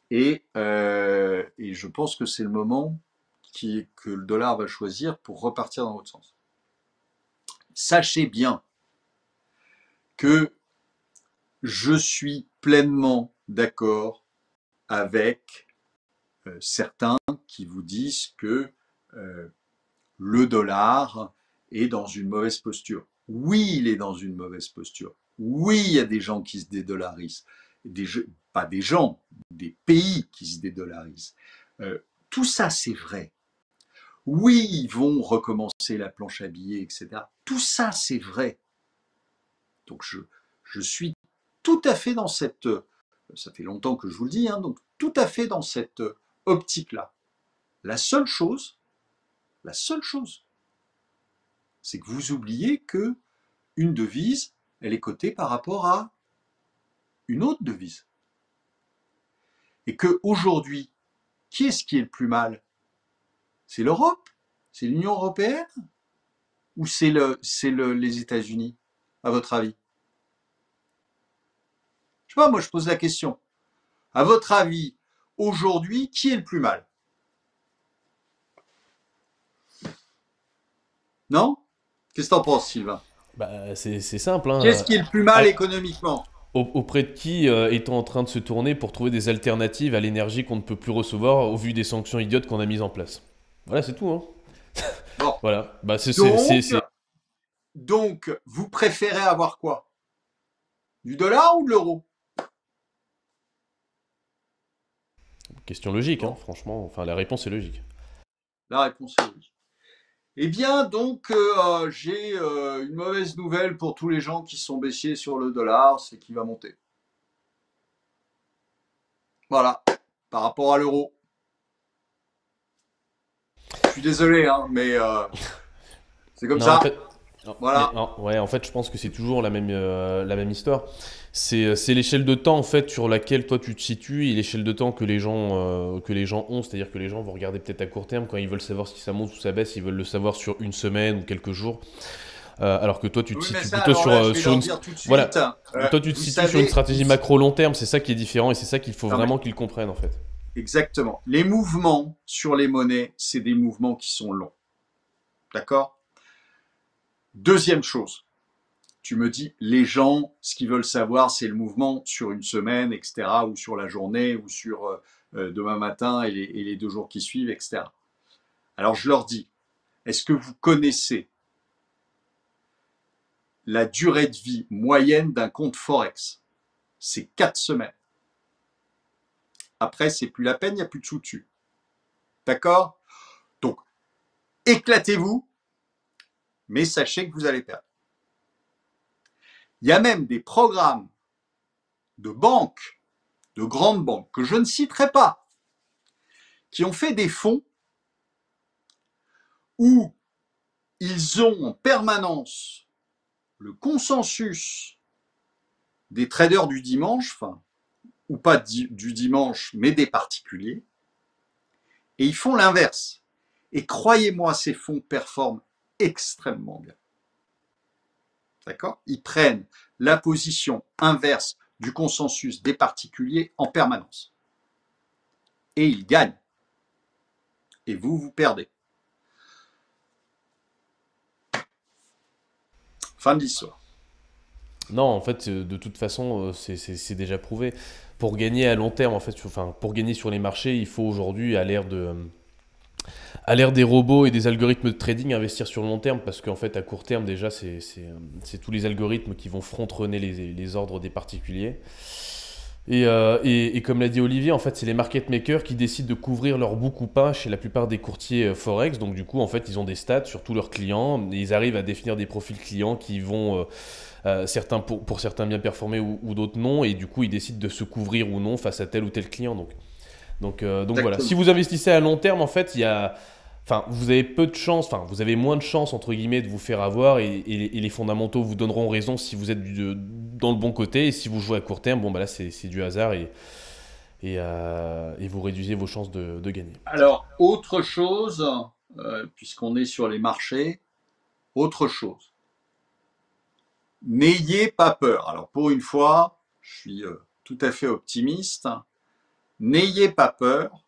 Et, et, je pense que c'est le moment qui, que le dollar va choisir pour repartir dans l'autre sens. Sachez bien que je suis pleinement d'accord avec certains qui vous disent que le dollar est dans une mauvaise posture. Oui, il est dans une mauvaise posture. Oui, il y a des gens qui se dédollarisent. Pas des gens, des pays qui se dédollarisent. Euh, tout ça, c'est vrai. Oui, ils vont recommencer la planche à billets, etc. Tout ça, c'est vrai. Donc, je, je, suis tout à fait dans cette... Ça fait longtemps que je vous le dis, hein, donc tout à fait dans cette optique-là. La seule chose, la seule chose, c'est que vous oubliez que une devise, elle est cotée par rapport à une autre devise. Et que aujourd'hui, qui est-ce qui est le plus mal? C'est l'Europe? C'est l'Union européenne? Ou c'est le, le, les États-Unis, à votre avis? Je sais pas, moi je pose la question. À votre avis, aujourd'hui, qui est le plus mal? Non? Qu'est-ce que t'en penses, Sylvain? Bah, C'est simple. Hein. Qu'est-ce qui est le plus mal économiquement? Auprès de qui euh, est-on en train de se tourner pour trouver des alternatives à l'énergie qu'on ne peut plus recevoir au vu des sanctions idiotes qu'on a mises en place? Voilà, c'est tout. Hein. [laughs] Bon. voilà. Bah, c'est, donc, donc, vous préférez avoir quoi? Du dollar ou de l'euro? Question logique, hein, franchement. Enfin, la réponse est logique. La réponse est logique. Eh bien, donc, euh, j'ai euh, une mauvaise nouvelle pour tous les gens qui sont baissiers sur le dollar, c'est qu'il va monter. Voilà, par rapport à l'euro. Je suis désolé, hein, mais c'est comme ça. Voilà. ouais, en fait, je pense que c'est toujours la même, la même histoire. C'est l'échelle de temps en fait sur laquelle toi tu te situes et l'échelle de temps que les gens, que les gens ont. C'est-à-dire que les gens vont regarder peut-être à court terme quand ils veulent savoir si ça monte ou ça baisse, ils veulent le savoir sur une semaine ou quelques jours. Euh, alors que toi, tu te situes plutôt sur, euh, sur une. Voilà. Euh, toi, tu te situes sur une stratégie macro long terme. C'est ça qui est différent et c'est ça qu'il faut vraiment qu'ils comprennent en fait. Exactement. Les mouvements sur les monnaies, c'est des mouvements qui sont longs. D'accord? Deuxième chose, tu me dis, les gens, ce qu'ils veulent savoir, c'est le mouvement sur une semaine, etc., ou sur la journée, ou sur demain matin et les, deux jours qui suivent, etc. Alors je leur dis, est-ce que vous connaissez la durée de vie moyenne d'un compte Forex? C'est 4 semaines. Après, c'est plus la peine, il n'y a plus de sous dessus. D'accord? Donc, éclatez-vous, mais sachez que vous allez perdre. Il y a même des programmes de banques, de grandes banques, que je ne citerai pas, qui ont fait des fonds où ils ont en permanence le consensus des traders du dimanche, enfin, ou pas du dimanche, mais des particuliers, et ils font l'inverse. Et croyez-moi, ces fonds performent extrêmement bien. D'accord? Ils prennent la position inverse du consensus des particuliers en permanence. Et ils gagnent. Et vous, vous perdez. Fin de l'histoire. Non, en fait, euh, de toute façon, euh, c'est déjà prouvé. Pour gagner à long terme, en fait, pour gagner sur les marchés, il faut aujourd'hui, à l'ère de, à l'ère des robots et des algorithmes de trading, investir sur le long terme, parce qu'en fait, à court terme, déjà, c'est tous les algorithmes qui vont frontronner les, les ordres des particuliers. Euh, et, et, comme l'a dit Olivier, en fait, c'est les market makers qui décident de couvrir leur book ou pas chez la plupart des courtiers euh, Forex. Donc, du coup, en fait, ils ont des stats sur tous leurs clients. Et ils arrivent à définir des profils clients qui vont, euh, certains pour, pour, certains bien performer ou, d'autres non. Et du coup, ils décident de se couvrir ou non face à tel ou tel client. Donc, donc, donc voilà. Si vous investissez à long terme, en fait, il y a Enfin, vous avez peu de chance, enfin, vous avez moins de chance, entre guillemets, de vous faire avoir et, les fondamentaux vous donneront raison si vous êtes dans le bon côté. Et si vous jouez à court terme, bon, bah là, c'est du hasard et, et, euh, vous réduisez vos chances de, gagner. Alors, autre chose, euh, puisqu'on est sur les marchés, autre chose. N'ayez pas peur. Alors, pour une fois, je suis euh, tout à fait optimiste. N'ayez pas peur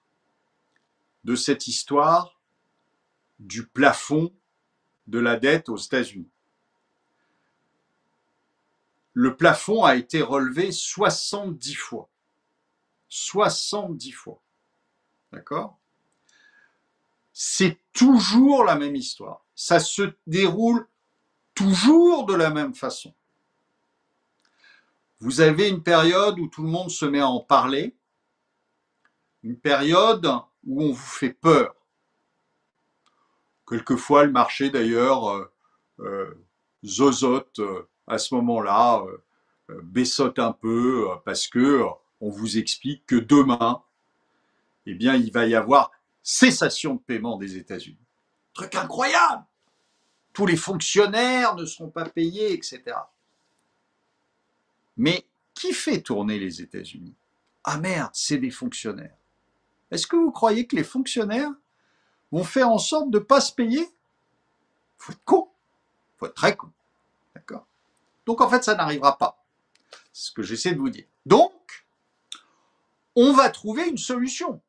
de cette histoire du plafond de la dette aux États-Unis. Le plafond a été relevé 70 fois. 70 fois. D'accord? C'est toujours la même histoire. Ça se déroule toujours de la même façon. Vous avez une période où tout le monde se met à en parler, une période où on vous fait peur, Quelquefois, le marché, d'ailleurs, euh, euh, zozote euh, à ce moment-là, baissote un peu, parce que on vous explique que demain, eh bien, il va y avoir cessation de paiement des États-Unis. Truc incroyable Tous les fonctionnaires ne seront pas payés, etc. Mais qui fait tourner les États-Unis? Ah merde, c'est des fonctionnaires. Est-ce que vous croyez que les fonctionnaires vont faire en sorte de ne pas se payer? Faut être con. Faut être très con. D'accord? Donc en fait, ça n'arrivera pas. C'est ce que j'essaie de vous dire. Donc, on va trouver une solution.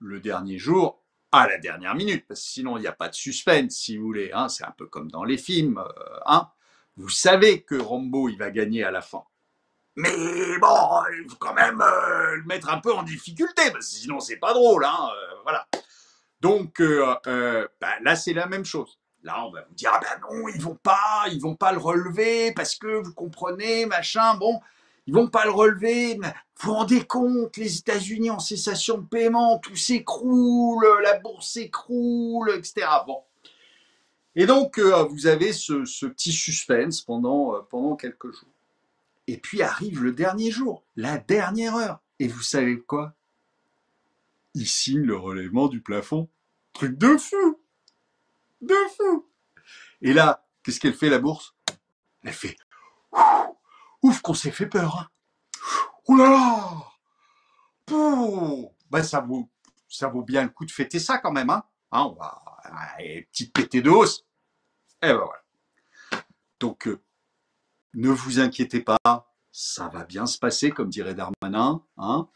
Le dernier jour, à la dernière minute, parce que sinon il n'y a pas de suspense, si vous voulez. Hein, c'est un peu comme dans les films. Euh, hein. Vous savez que Rambo, il va gagner à la fin. Mais bon, il faut quand même euh, le mettre un peu en difficulté, parce que sinon c'est pas drôle. Hein, euh, voilà. Donc euh, bah, là, c'est la même chose. Là, on va vous dire, ah ben non, ils vont pas, ils vont pas le relever parce que vous comprenez, machin, bon, ils vont pas le relever. Vous vous rendez compte, les États-Unis en cessation de paiement, tout s'écroule, la bourse s'écroule, etc. Bon. Et donc, vous avez ce, ce, petit suspense pendant, pendant quelques jours. Et puis arrive le dernier jour, la dernière heure. Et vous savez quoi? Ils signent le relèvement du plafond Truc de fou. De fou. Et là, qu'est-ce qu'elle fait la bourse? Elle fait ouf qu'on s'est fait peur. Hein. Ouh là là ben, ça vaut ça vaut bien le coup de fêter ça quand même hein. hein on va petite pétée de hausse. Et ben voilà. Donc euh, ne vous inquiétez pas, ça va bien se passer, comme dirait Darmanin. Hein.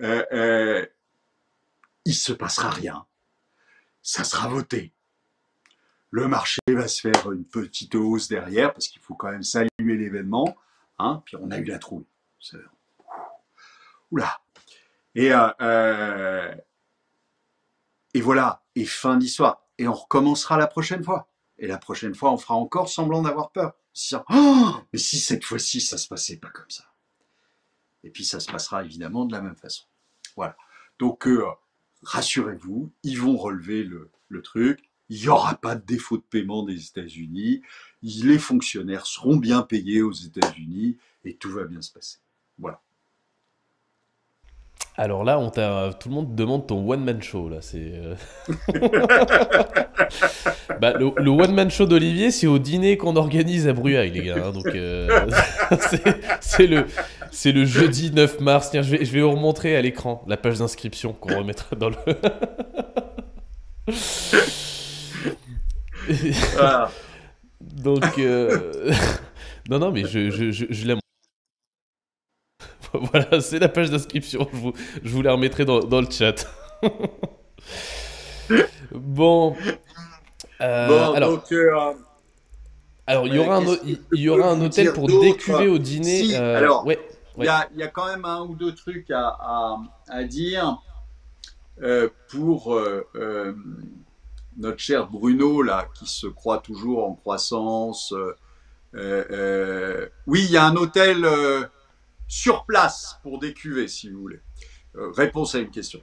Euh, euh, il se passera rien. Ça sera voté. Le marché va se faire une petite hausse derrière, parce qu'il faut quand même saluer l'événement. Hein. Puis on a eu la trouille. Oula. Et, euh, et voilà. Et fin d'histoire. Et on recommencera la prochaine fois. Et la prochaine fois, on fera encore semblant d'avoir peur. Oh, mais si cette fois-ci, ça se passait pas comme ça. Et puis ça se passera évidemment de la même façon. Voilà. Donc euh, rassurez-vous, ils vont relever le, le truc. Il n'y aura pas de défaut de paiement des États-Unis. Les fonctionnaires seront bien payés aux États-Unis et tout va bien se passer. Voilà. Alors là, on tout le monde demande ton one-man show. Là. C'est, euh. [laughs] [laughs] bah, le, one-man show d'Olivier, c'est au dîner qu'on organise à Bruaille, les gars. Hein, donc, euh, [laughs] c'est, le, c'est le jeudi 9 mars. Tiens, je vais, je vais vous remontrer à l'écran la page d'inscription qu'on remettra dans le. Donc, euh, [laughs] non, non, mais je, je, je, je l'aime. [laughs] voilà, c'est la page d'inscription. Je vous, je vous la remettrai dans, dans le chat. bon. Euh, alors, donc, euh, alors il y aura un, il y aura un hôtel pour décuver au dîner. Si, euh, alors, il ouais, y, a, y, a, quand même un ou deux trucs à, à, à dire pour notre cher Bruno là, qui se croit toujours en croissance. oui, il y a un hôtel sur place pour des cuvées, si vous voulez. Réponse à une question.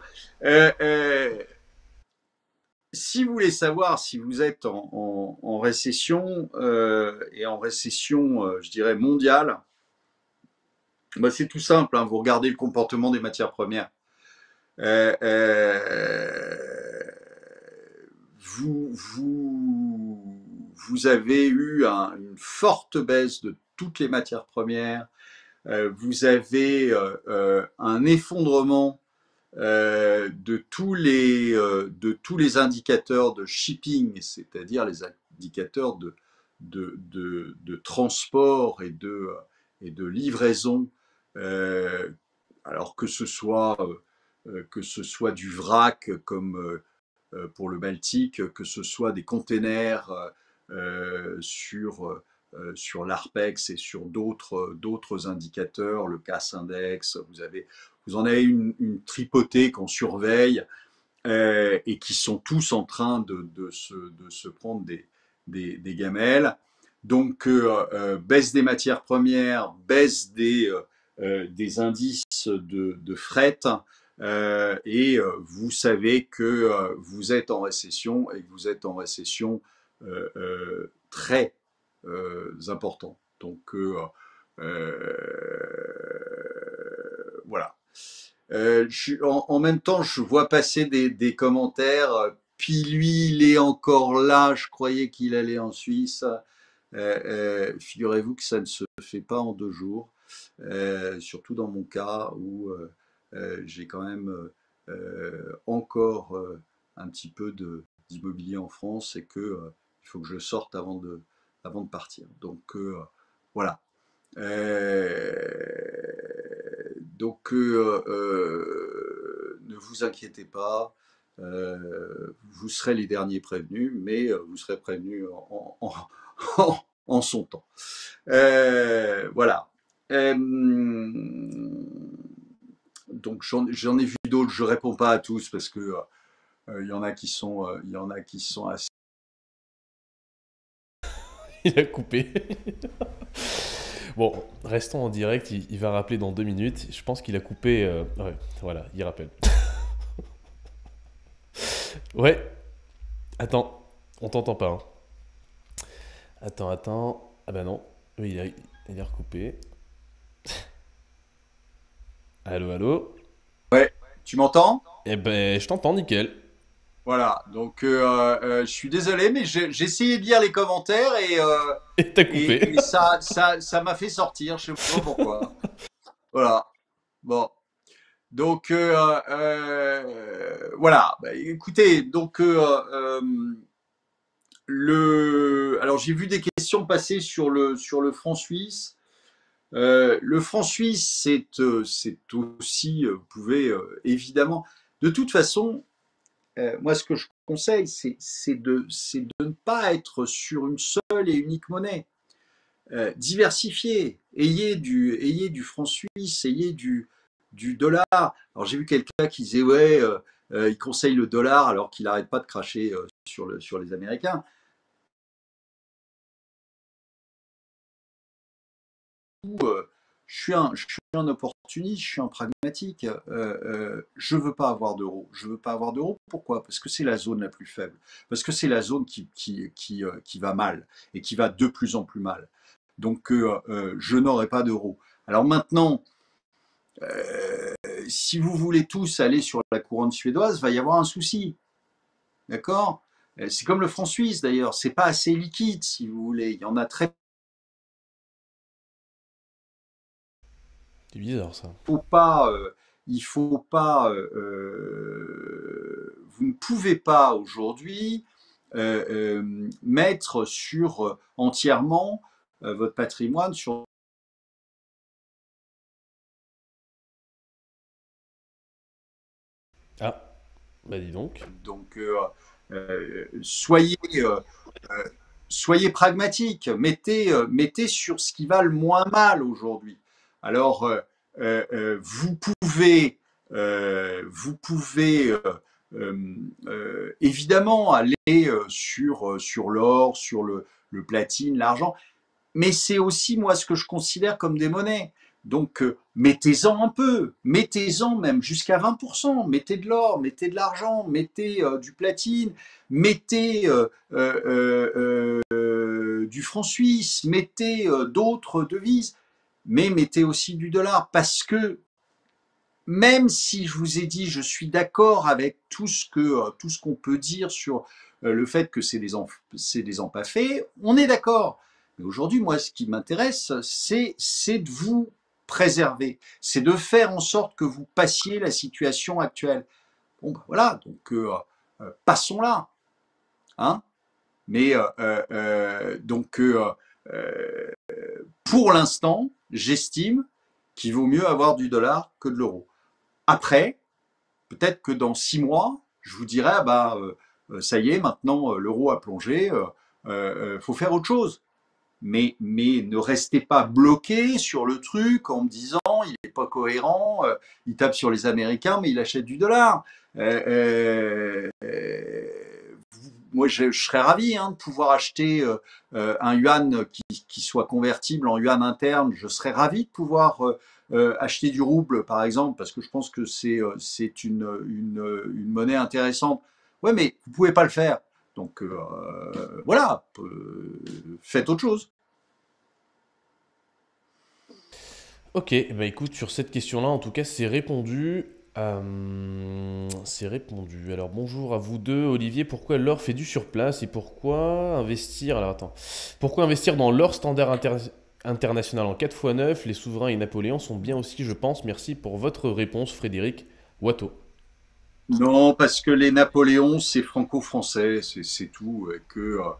Euh, euh, si vous voulez savoir si vous êtes en, récession et en récession, je dirais mondiale, bah, c'est tout simple. Hein, vous regardez le comportement des matières premières. Vous, vous, avez eu une forte baisse de toutes les matières premières, euh, vous avez euh, euh, un effondrement de, tous les, de tous les indicateurs de shipping, c'est-à-dire les indicateurs de, de, de, transport et de, et de livraison, alors que ce soit que ce soit du vrac comme pour le Baltique, que ce soit des containers sur euh, sur l'ARPEX et sur d'autres indicateurs, le CAS index, vous, avez, vous en avez une, tripotée qu'on surveille euh, et qui sont tous en train de, se, prendre des, gamelles. Donc, euh, baisse des matières premières, baisse des, des indices de, fret, et vous savez que vous êtes en récession et que vous êtes en récession très euh, importants. Donc euh, euh, en, même temps, je vois passer des, commentaires. Puis lui, il est encore là. Je croyais qu'il allait en Suisse. Figurez-vous que ça ne se fait pas en deux jours. surtout dans mon cas où j'ai quand même encore un petit peu d'immobilier en France et que il faut que je sorte avant de, partir. Donc euh, voilà. Euh, donc euh, ne vous inquiétez pas. vous serez les derniers prévenus, mais vous serez prévenus en, [laughs] son temps. voilà. donc j'en ai vu d'autres, je réponds pas à tous parce que il y en a qui sont, y en a qui sont assez il a coupé. Bon, restons en direct. Il, va rappeler dans deux minutes. Je pense qu'il a coupé. Euh, ouais, voilà, il rappelle. [laughs] ouais. Attends, on t'entend pas. Hein. Attends, attends. Ah bah non. Oui, il a, il a recoupé. [laughs] allô, allô? Ouais, tu m'entends? Eh ben, je t'entends, nickel. Voilà, donc je suis désolé, mais j'ai essayé de lire les commentaires et, et, et ça, ça, ça m'a fait sortir, je sais pas pourquoi. [laughs] voilà, bon. Donc voilà, bah, écoutez, donc le, alors j'ai vu des questions passer sur le sur le franc suisse. Euh, le franc suisse, c'est euh, aussi, euh, vous pouvez évidemment, de toute façon, moi ce que je conseille, c'est de, ne pas être sur une seule et unique monnaie. ayez du, ayez du franc suisse, ayez du, dollar. Alors j'ai vu quelqu'un qui disait ouais, il conseille le dollar alors qu'il n'arrête pas de cracher sur, sur les Américains. Euh, je suis, un, opportuniste, je suis un pragmatique. Euh, euh, je ne veux pas avoir d'euros. Je veux pas avoir d'euros. Pourquoi? Parce que c'est la zone la plus faible. Parce que c'est la zone qui, qui, qui, qui, va mal et qui va de plus en plus mal. Donc, je n'aurai pas d'euros. Alors maintenant, si vous voulez tous aller sur la couronne suédoise, va y avoir un souci. D'accord? C'est comme le franc suisse d'ailleurs. C'est pas assez liquide, si vous voulez. Il y en a très C'est bizarre ça. Faut pas, euh, il faut pas, euh, euh, vous ne pouvez pas aujourd'hui mettre sur entièrement votre patrimoine sur Ah, bah dis donc. Donc, soyez, soyez pragmatique, mettez, mettez sur ce qui va le moins mal aujourd'hui. Alors, euh, euh, euh, vous pouvez, vous évidemment aller sur, sur l'or, sur le, platine, l'argent, mais c'est aussi moi ce que je considère comme des monnaies. Donc mettez-en un peu, mettez-en même jusqu'à 20%, mettez de l'or, mettez de l'argent, mettez du platine, mettez du franc suisse, mettez d'autres devises mais mettez aussi du dollar parce que même si je vous ai dit je suis d'accord avec tout ce que euh, tout ce qu'on peut dire sur euh, le fait que c'est des c'est des empaffés, on est d'accord. Mais aujourd'hui, moi, ce qui m'intéresse, c'est c'est de vous préserver, c'est de faire en sorte que vous passiez la situation actuelle. Bon, ben voilà, donc euh, passons là, hein. Mais donc pour l'instant, j'estime qu'il vaut mieux avoir du dollar que de l'euro. Après, peut-être que dans six mois, je vous dirai, ah bah, euh, euh, ça y est, maintenant euh, l'euro a plongé, il faut faire autre chose. Mais, mais ne restez pas bloqué sur le truc en me disant, il n'est pas cohérent, il tape sur les Américains, mais il achète du dollar moi, je, serais ravi hein, de pouvoir acheter euh, euh, un yuan qui, soit convertible en yuan interne. Je serais ravi de pouvoir euh, acheter du rouble, par exemple, parce que je pense que c'est c'est une, une, monnaie intéressante. Ouais, mais vous pouvez pas le faire. Donc voilà, faites autre chose. Ok, bah écoute, sur cette question-là, en tout cas, c'est répondu. Euh, c'est répondu. Alors bonjour à vous deux, Olivier. Pourquoi l'or fait du surplace et pourquoi investir Alors attends. Pourquoi investir dans l'or standard international en 4 x 9 Les souverains et Napoléon sont bien aussi, je pense. Merci pour votre réponse, Frédéric Watteau. Non, parce que les Napoléons, c'est franco-français, c'est tout. Et que, euh,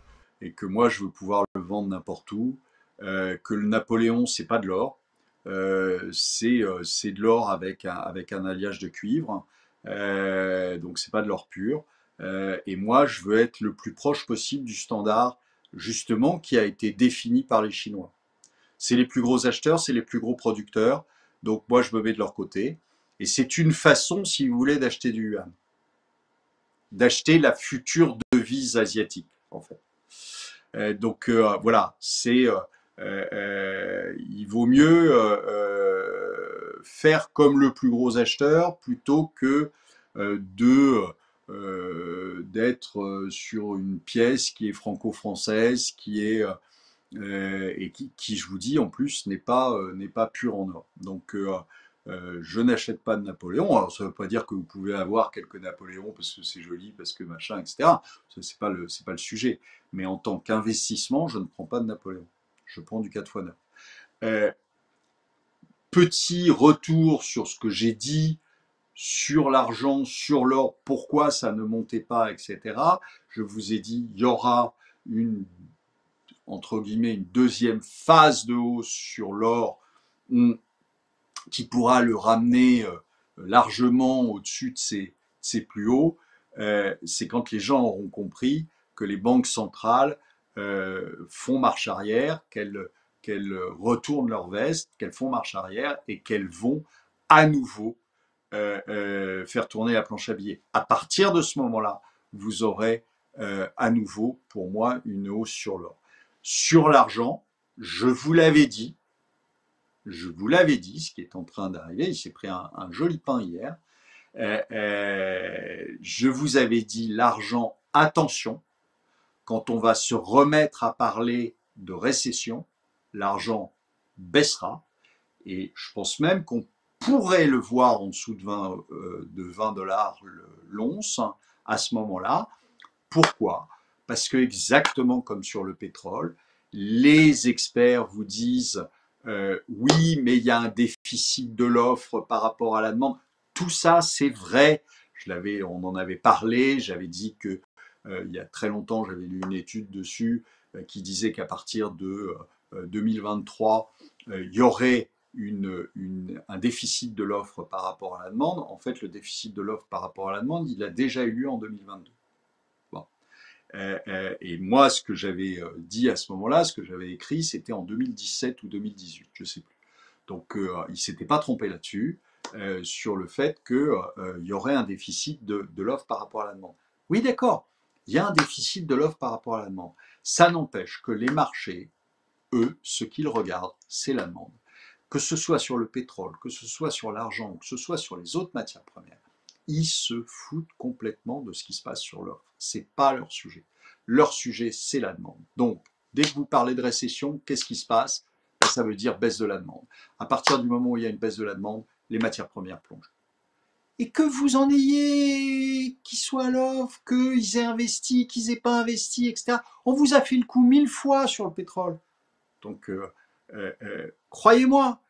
et que moi, je veux pouvoir le vendre n'importe où. Euh, que le Napoléon, c'est pas de l'or. Euh, euh, c'est de l'or avec un, alliage de cuivre. Euh, donc c'est pas de l'or pur. et moi, je veux être le plus proche possible du standard, justement, qui a été défini par les Chinois. C'est les plus gros acheteurs, c'est les plus gros producteurs. Donc moi, je me mets de leur côté. Et c'est une façon, si vous voulez, d'acheter du yuan. D'acheter la future devise asiatique, en fait. donc voilà, c'est il vaut mieux euh, faire comme le plus gros acheteur plutôt que de d'être sur une pièce qui est franco-française, qui est et qui, je vous dis en plus n'est pas n'est pas pure en or. Donc euh, je n'achète pas de Napoléon. Alors, ça ne veut pas dire que vous pouvez avoir quelques Napoléons parce que c'est joli, parce que machin, etc. Ce n'est pas, pas le sujet. Mais en tant qu'investissement, je ne prends pas de Napoléon. Je prends du 4 x 9. petit retour sur ce que j'ai dit sur l'argent, sur l'or, pourquoi ça ne montait pas, etc. Je vous ai dit, il y aura une, entre guillemets, une deuxième phase de hausse sur l'or qui pourra le ramener euh, largement au-dessus de ses, plus hauts, euh, c'est quand les gens auront compris que les banques centrales euh, font marche arrière, qu'elles retournent leur veste, qu'elles font marche arrière et qu'elles vont à nouveau faire tourner la planche à billets. À partir de ce moment-là, vous aurez à nouveau, pour moi, une hausse sur l'or. Sur l'argent, je vous l'avais dit, je vous l'avais dit, ce qui est en train d'arriver, il s'est pris un, joli pain hier. Euh, euh, je vous avais dit l'argent, attention, quand on va se remettre à parler de récession, l'argent baissera. Et je pense même qu'on pourrait le voir en dessous de 20, euh, de 20 dollars l'once à ce moment-là. Pourquoi? Parce que exactement comme sur le pétrole, les experts vous disent euh, oui, mais il y a un déficit de l'offre par rapport à la demande. Tout ça, c'est vrai. On en avait parlé. J'avais dit que il y a très longtemps, j'avais lu une étude dessus euh, qui disait qu'à partir de 2023, il y aurait un déficit de l'offre par rapport à la demande. En fait, le déficit de l'offre par rapport à la demande, il a déjà eu lieu en 2022. Euh, euh, et moi, ce que j'avais euh, dit à ce moment-là, ce que j'avais écrit, c'était en 2017 ou 2018, je ne sais plus. Donc, il ne s'était pas trompé là-dessus, sur le fait qu'il y aurait un déficit de l'offre par rapport à la demande. Oui, d'accord, il y a un déficit de l'offre par rapport à la demande. Ça n'empêche que les marchés, eux, ce qu'ils regardent, c'est la demande. Que ce soit sur le pétrole, que ce soit sur l'argent, que ce soit sur les autres matières premières ils se foutent complètement de ce qui se passe sur l'offre. C'est pas leur sujet. Leur sujet, c'est la demande. Donc, dès que vous parlez de récession, qu'est-ce qui se passe? Ça veut dire baisse de la demande. À partir du moment où il y a une baisse de la demande, les matières premières plongent. Et que vous en ayez, qu'ils soient à l'offre, qu'ils aient investi, qu'ils aient pas investi, etc. On vous a fait le coup mille fois sur le pétrole. Donc, euh, euh, euh, croyez-moi,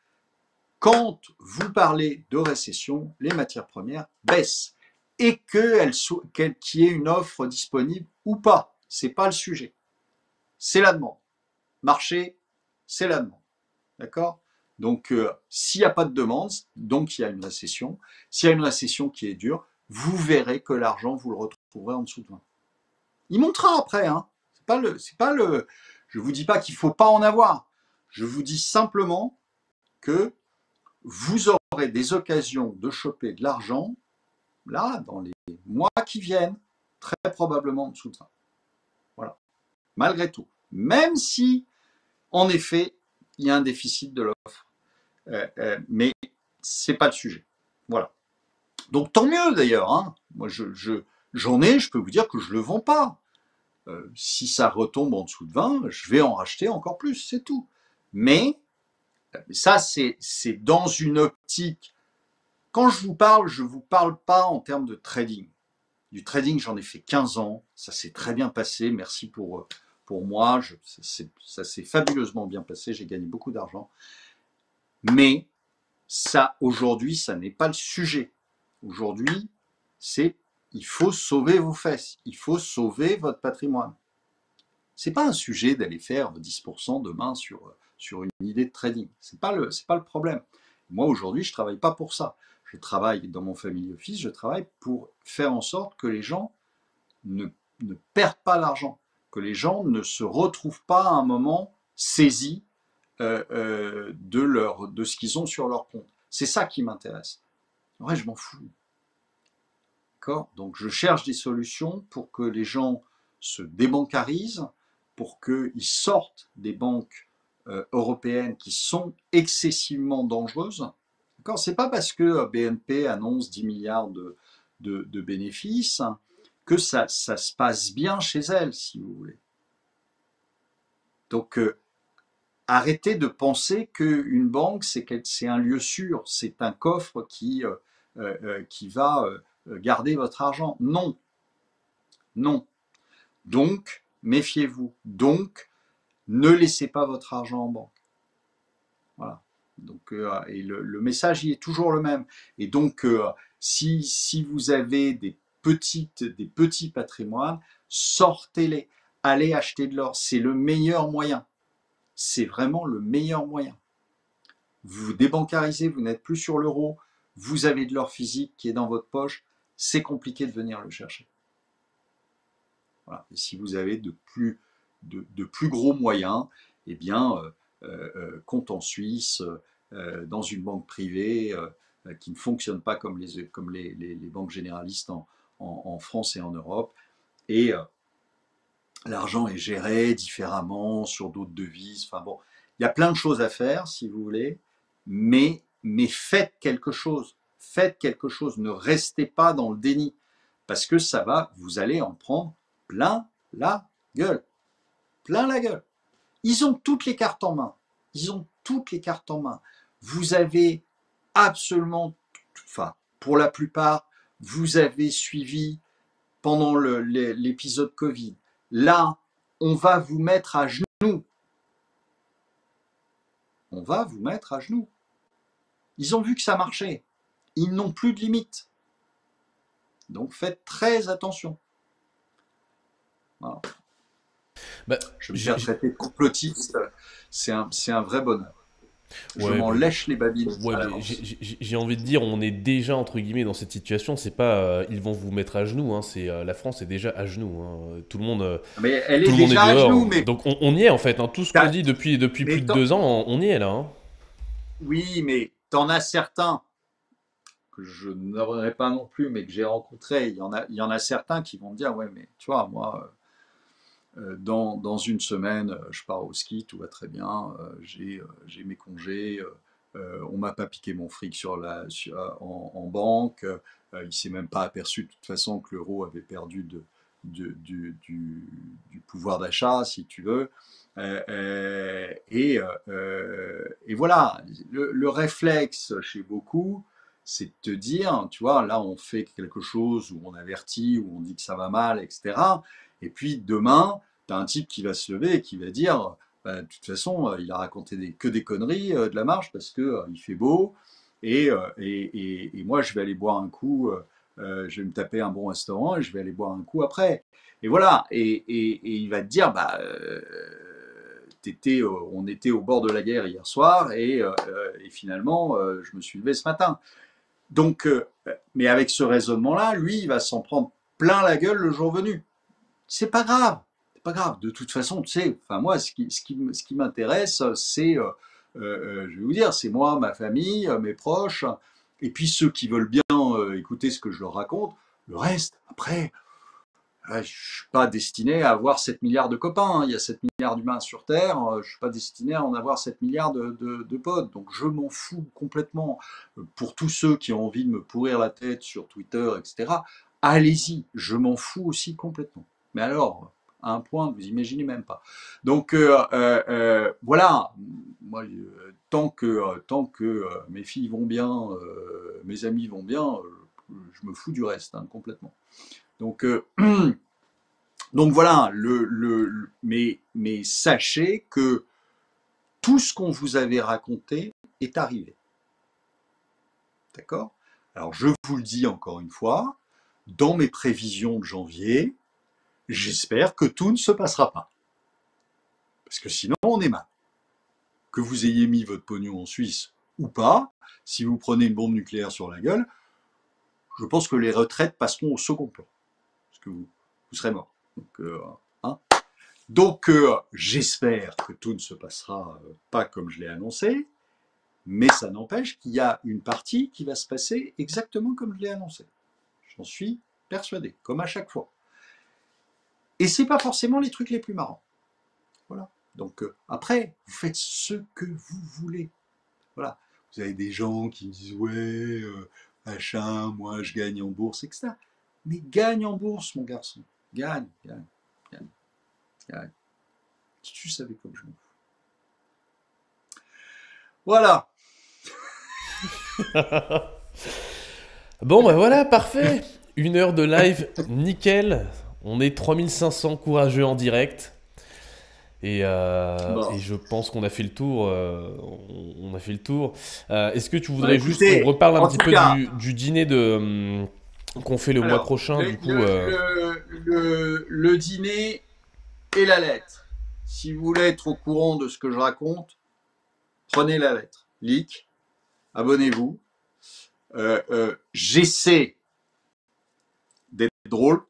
quand vous parlez de récession, les matières premières baissent et qu'il y ait une offre disponible ou pas. Ce n'est pas le sujet. C'est la demande. Marché, c'est la demande. D'accord? Donc, euh, s'il n'y a pas de demande, donc il y a une récession. S'il y a une récession qui est dure, vous verrez que l'argent, vous le retrouverez en dessous de 20. Il montera après. Hein. C'est pas le, pas le. Je vous dis pas qu'il faut pas en avoir. Je vous dis simplement que vous aurez des occasions de choper de l'argent, là, dans les mois qui viennent, très probablement en dessous de ça. Voilà. Malgré tout. Même si, en effet, il y a un déficit de l'offre. Euh, euh, mais ce n'est pas le sujet. Voilà. Donc tant mieux d'ailleurs. Hein. Moi, je, j'en ai, je peux vous dire que je le vends pas. Euh, si ça retombe en dessous de 20, je vais en racheter encore plus, c'est tout. Mais ça, c'est dans une optique. Quand je vous parle, je ne vous parle pas en termes de trading. Du trading, j'en ai fait 15 ans. Ça s'est très bien passé. Merci pour, pour moi. ça s'est fabuleusement bien passé. J'ai gagné beaucoup d'argent. Mais ça, aujourd'hui, ça n'est pas le sujet. Aujourd'hui, c'est il faut sauver vos fesses. Il faut sauver votre patrimoine. C'est pas un sujet d'aller faire 10% demain sur sur une idée de trading. Ce n'est pas, le, pas le problème. Moi, aujourd'hui, je ne travaille pas pour ça. Je travaille dans mon family office, je travaille pour faire en sorte que les gens ne, perdent pas l'argent, que les gens ne se retrouvent pas à un moment saisis euh, euh, de, leur, de ce qu'ils ont sur leur compte. C'est ça qui m'intéresse. Vrai, je m'en fous. D'accord? Donc, je cherche des solutions pour que les gens se débancarisent, pour qu'ils sortent des banques euh, européennes qui sont excessivement dangereuses. Ce n'est pas parce que BNP annonce 10 milliards de, de, bénéfices que ça, ça, se passe bien chez elles, si vous voulez. Donc, arrêtez de penser qu'une banque, c'est un lieu sûr, c'est un coffre qui, qui va garder votre argent. Non. Non. Donc, méfiez-vous. Donc, ne laissez pas votre argent en banque. Voilà. Donc, euh, et le, message il est toujours le même. Et donc, euh, si, vous avez des petits patrimoines, sortez-les. Allez acheter de l'or. C'est le meilleur moyen. C'est vraiment le meilleur moyen. Vous débancarisez, vous n'êtes plus sur l'euro, vous avez de l'or physique qui est dans votre poche, c'est compliqué de venir le chercher. Et si vous avez de plus, de, plus gros moyens, eh bien, euh, euh, euh, compte en Suisse, dans une banque privée qui ne fonctionne pas comme les, comme les, banques généralistes en, en, France et en Europe. Et l'argent est géré différemment sur d'autres devises. Enfin bon, il y a plein de choses à faire, si vous voulez, mais, mais faites quelque chose. Faites quelque chose. Ne restez pas dans le déni, parce que ça va, vous allez en prendre plein la gueule. Plein la gueule. Ils ont toutes les cartes en main. Ils ont toutes les cartes en main. Vous avez absolument, enfin, pour la plupart, vous avez suivi pendant l'épisode Covid. Là, on va vous mettre à genoux. On va vous mettre à genoux. Ils ont vu que ça marchait. Ils n'ont plus de limites. Donc faites très attention. Voilà. Bah, je me suis traité de complotiste, c'est un, un, vrai bonheur. Je m'en lèche les babines. j'ai envie de dire, on est déjà entre guillemets dans cette situation. C'est pas, euh, ils vont vous mettre à genoux. Hein, c'est euh, la France est déjà à genoux. Hein. Tout le monde. Euh, mais elle est déjà à genoux. Mais... Donc on, y est en fait. Hein. Tout ce qu'on dit depuis depuis plus de deux ans, on, y est là. Oui, mais t'en as certains que je n'aurais pas non plus, mais que j'ai rencontrés. Il y en a, il y en a certains qui vont me dire, ouais, mais tu vois, moi euh, dans, dans, une semaine, euh, je pars au ski, tout va très bien, euh, j'ai mes congés, on m'a pas piqué mon fric sur la, en, banque, il s'est même pas aperçu de toute façon que l'euro avait perdu du, pouvoir d'achat, si tu veux. et, et, voilà, le, le, réflexe chez beaucoup, c'est de te dire, tu vois, là on fait quelque chose où on avertit, où on dit que ça va mal, etc. Et puis demain, tu as un type qui va se lever et qui va dire, bah, de toute façon, euh, il a raconté des, que des conneries euh, de la marche parce que euh, il fait beau. Et, et, et, moi, je vais aller boire un coup, je vais me taper un bon restaurant et je vais aller boire un coup après. Et voilà. Et, il va te dire, bah, étais, on était au bord de la guerre hier soir et, finalement, je me suis levé ce matin. Donc, mais avec ce raisonnement-là, lui, il va s'en prendre plein la gueule le jour venu c'est pas grave, c'est pas grave. De toute façon, tu sais, enfin moi, ce qui, m'intéresse, c'est, euh, euh, je vais vous dire, c'est moi, ma famille, mes proches, et puis ceux qui veulent bien euh, écouter ce que je leur raconte. Le reste, après, je suis pas destiné à avoir 7 milliards de copains. Hein. Il y a 7 milliards d'humains sur Terre. Je suis pas destiné à en avoir 7 milliards de, de, de potes. Donc je m'en fous complètement. Pour tous ceux qui ont envie de me pourrir la tête sur Twitter, etc., allez-y. Je m'en fous aussi complètement. Mais alors, à un point, vous imaginez même pas. Donc euh, euh, euh, voilà, moi, tant que, tant que mes filles vont bien, mes amis vont bien, je me fous du reste, hein, complètement. Donc, [clears throat] donc voilà, le, le, mais, mais sachez que tout ce qu'on vous avait raconté est arrivé. D'accord? Alors je vous le dis encore une fois, dans mes prévisions de janvier, J'espère que tout ne se passera pas. Parce que sinon, on est mal. Que vous ayez mis votre pognon en Suisse ou pas, si vous prenez une bombe nucléaire sur la gueule, je pense que les retraites passeront au second plan. Parce que vous, serez mort. Donc, euh, hein. Euh, j'espère que tout ne se passera euh, pas comme je l'ai annoncé, mais ça n'empêche qu'il y a une partie qui va se passer exactement comme je l'ai annoncé. J'en suis persuadé, comme à chaque fois. Et c'est pas forcément les trucs les plus marrants. Voilà. Donc euh, après, vous faites ce que vous voulez. Voilà. Vous avez des gens qui disent ouais, euh, machin, moi je gagne en bourse, etc. Mais gagne en bourse, mon garçon. Gagne, gagne, gagne, gagne. Tu savais comme je m'en fous. Voilà. [laughs] bon, ben voilà, parfait. Une heure de live, nickel. On est 3500 courageux en direct. Et, euh, je pense qu'on a fait le tour. Euh, on, a fait le tour. Euh, est-ce que tu voudrais juste qu'on reparle un petit peu du, dîner de hum, qu'on fait le mois prochain le, du coup, le, le, dîner et la lettre. Si vous voulez être au courant de ce que je raconte, prenez la lettre. Leak, abonnez-vous. J'essaie d'être drôle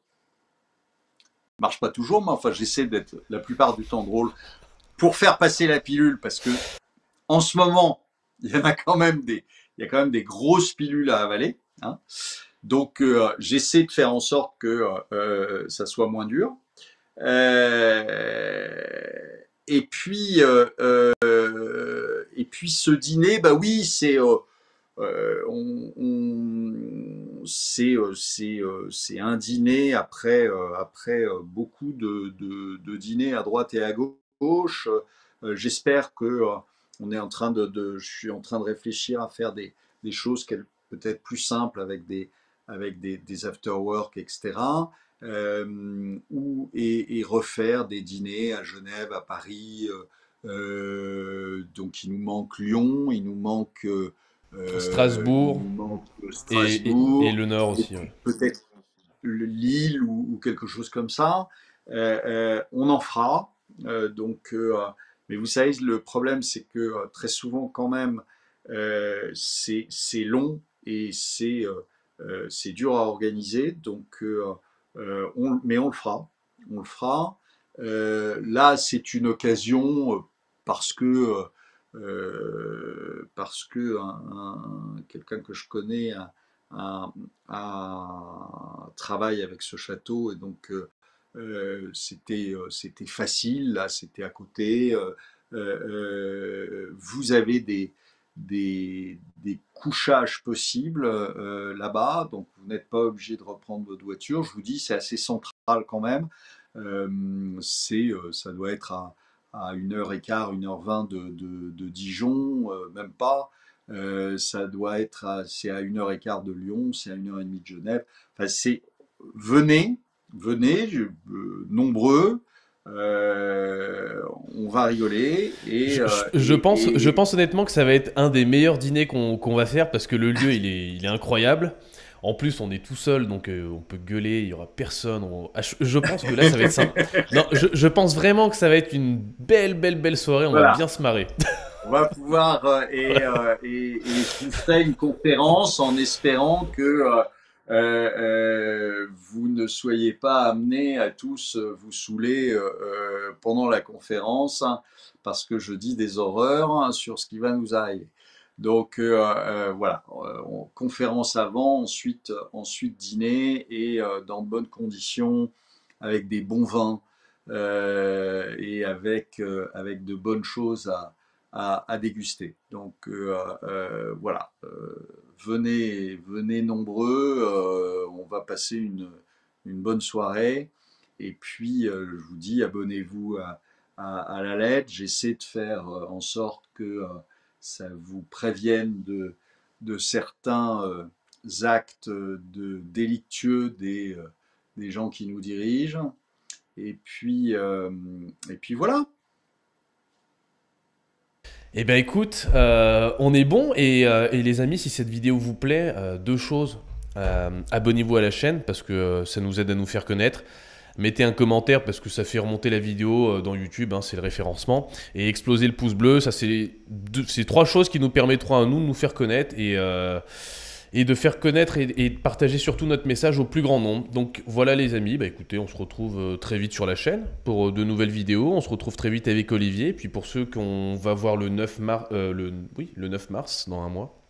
marche pas toujours, mais enfin j'essaie d'être la plupart du temps drôle pour faire passer la pilule parce que en ce moment il y en a quand même des, il y a quand même des grosses pilules à avaler. Hein. Donc euh, j'essaie de faire en sorte que euh, ça soit moins dur. Euh, et puis et puis ce dîner, bah oui, c'est c'est euh, euh, c'est un dîner après euh, après beaucoup de, dîners à droite et à gauche. J'espère que on est en train de, je suis en train de réfléchir à faire des, des choses peut-être plus simples avec des avec des, des after work etc. ou et, refaire des dîners à Genève, à Paris. donc il nous manque Lyon, il nous manque euh, Strasbourg, Et, le Nord aussi. Peut-être Lille ou, quelque chose comme ça. Euh, euh, on en fera. donc, mais vous savez, le problème, c'est que très souvent, quand même, c'est long et c'est dur à organiser. Donc, on, mais on le fera. On le fera. là, c'est une occasion parce que euh, parce que quelqu'un que je connais a, travaille avec ce château et donc euh, euh, c'était facile là c'était à côté vous avez des couchages possibles là-bas donc vous n'êtes pas obligé de reprendre votre voiture. Je vous dis c'est assez central quand même. C'est ça doit être à à 1h15, 1h20 de, de, de Dijon, euh, même pas. Euh, ça doit être c'est à 1h15 de Lyon, c'est à 1h30 de Genève. Enfin, c'est venez, venez, euh, nombreux. on va rigoler et je, pense, je pense honnêtement que ça va être un des meilleurs dîners qu'on va faire parce que le lieu il est, il est incroyable. En plus, on est tout seul, donc euh, on peut gueuler, il y aura personne. Ah, je pense que là, ça va être ça. [laughs] Non, je, pense vraiment que ça va être une belle, belle, belle soirée. On va bien se marrer. [laughs] On va pouvoir euh, et, euh, et, et une conférence en espérant que vous ne soyez pas amenés à tous vous saouler pendant la conférence, hein, parce que je dis des horreurs hein, sur ce qui va nous arriver. Donc euh, euh, voilà, euh, conférence avant, ensuite, ensuite dîner et dans de bonnes conditions, avec des bons vins et avec, avec de bonnes choses à, à, déguster. Donc voilà, venez, venez nombreux, on va passer une, une, bonne soirée. Et puis, je vous dis, abonnez-vous à, à, la lettre. J'essaie de faire en sorte que ça vous prévienne de, certains euh, actes de délictueux des, euh, des, gens qui nous dirigent. Et puis, euh, et puis voilà. Eh bien écoute, on est bon et, les amis, si cette vidéo vous plaît, deux choses. Abonnez-vous à la chaîne parce que ça nous aide à nous faire connaître. Mettez un commentaire parce que ça fait remonter la vidéo euh, dans YouTube, hein, c'est le référencement. Et exploser le pouce bleu, ça c'est trois choses qui nous permettront à nous de nous faire connaître et, euh, et de faire connaître et, de partager surtout notre message au plus grand nombre. Donc voilà les amis, bah écoutez, on se retrouve euh, très vite sur la chaîne pour de nouvelles vidéos. On se retrouve très vite avec Olivier. Puis pour ceux qu'on va voir le 9, mars, le, oui, le 9 mars dans un mois.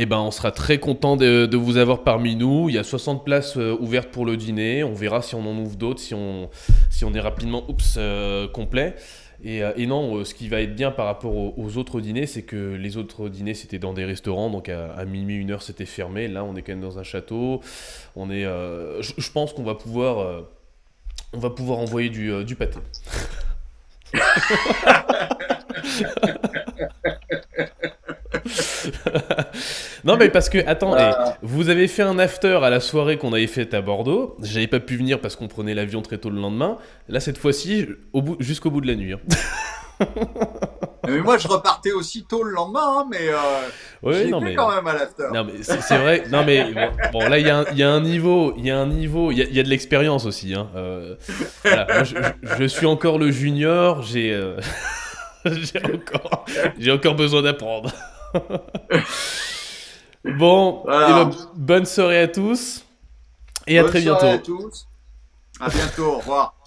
Eh ben, on sera très content de, vous avoir parmi nous. Il y a 60 places euh, ouvertes pour le dîner. On verra si on en ouvre d'autres, si on, si on est rapidement oups, euh, complet. Et, euh, non, ce qui va être bien par rapport aux, autres dîners, c'est que les autres dîners, c'était dans des restaurants. Donc à, minuit, une heure, c'était fermé. Là, on est quand même dans un château. On est, je pense qu'on va pouvoir, va pouvoir envoyer du, du pâté. [laughs] [laughs] non, mais parce que, attends, eh, vous avez fait un after à la soirée qu'on avait faite à Bordeaux. J'avais pas pu venir parce qu'on prenait l'avion très tôt le lendemain. Là, cette fois-ci, jusqu'au bout de la nuit. Hein. [laughs] mais moi, je repartais aussi tôt le lendemain, hein, mais euh, oui, non, mais... quand même à l'after. Non, mais c'est vrai. Non, mais bon, là, il y, a un niveau, il y a un niveau, il y, a de l'expérience aussi. Hein. Euh, je, suis encore le junior. J'ai, euh, [laughs] j'ai encore, j'ai encore besoin d'apprendre. [laughs] bon, ben, bonne soirée à tous et à très bientôt. À tous. À bientôt. Au revoir.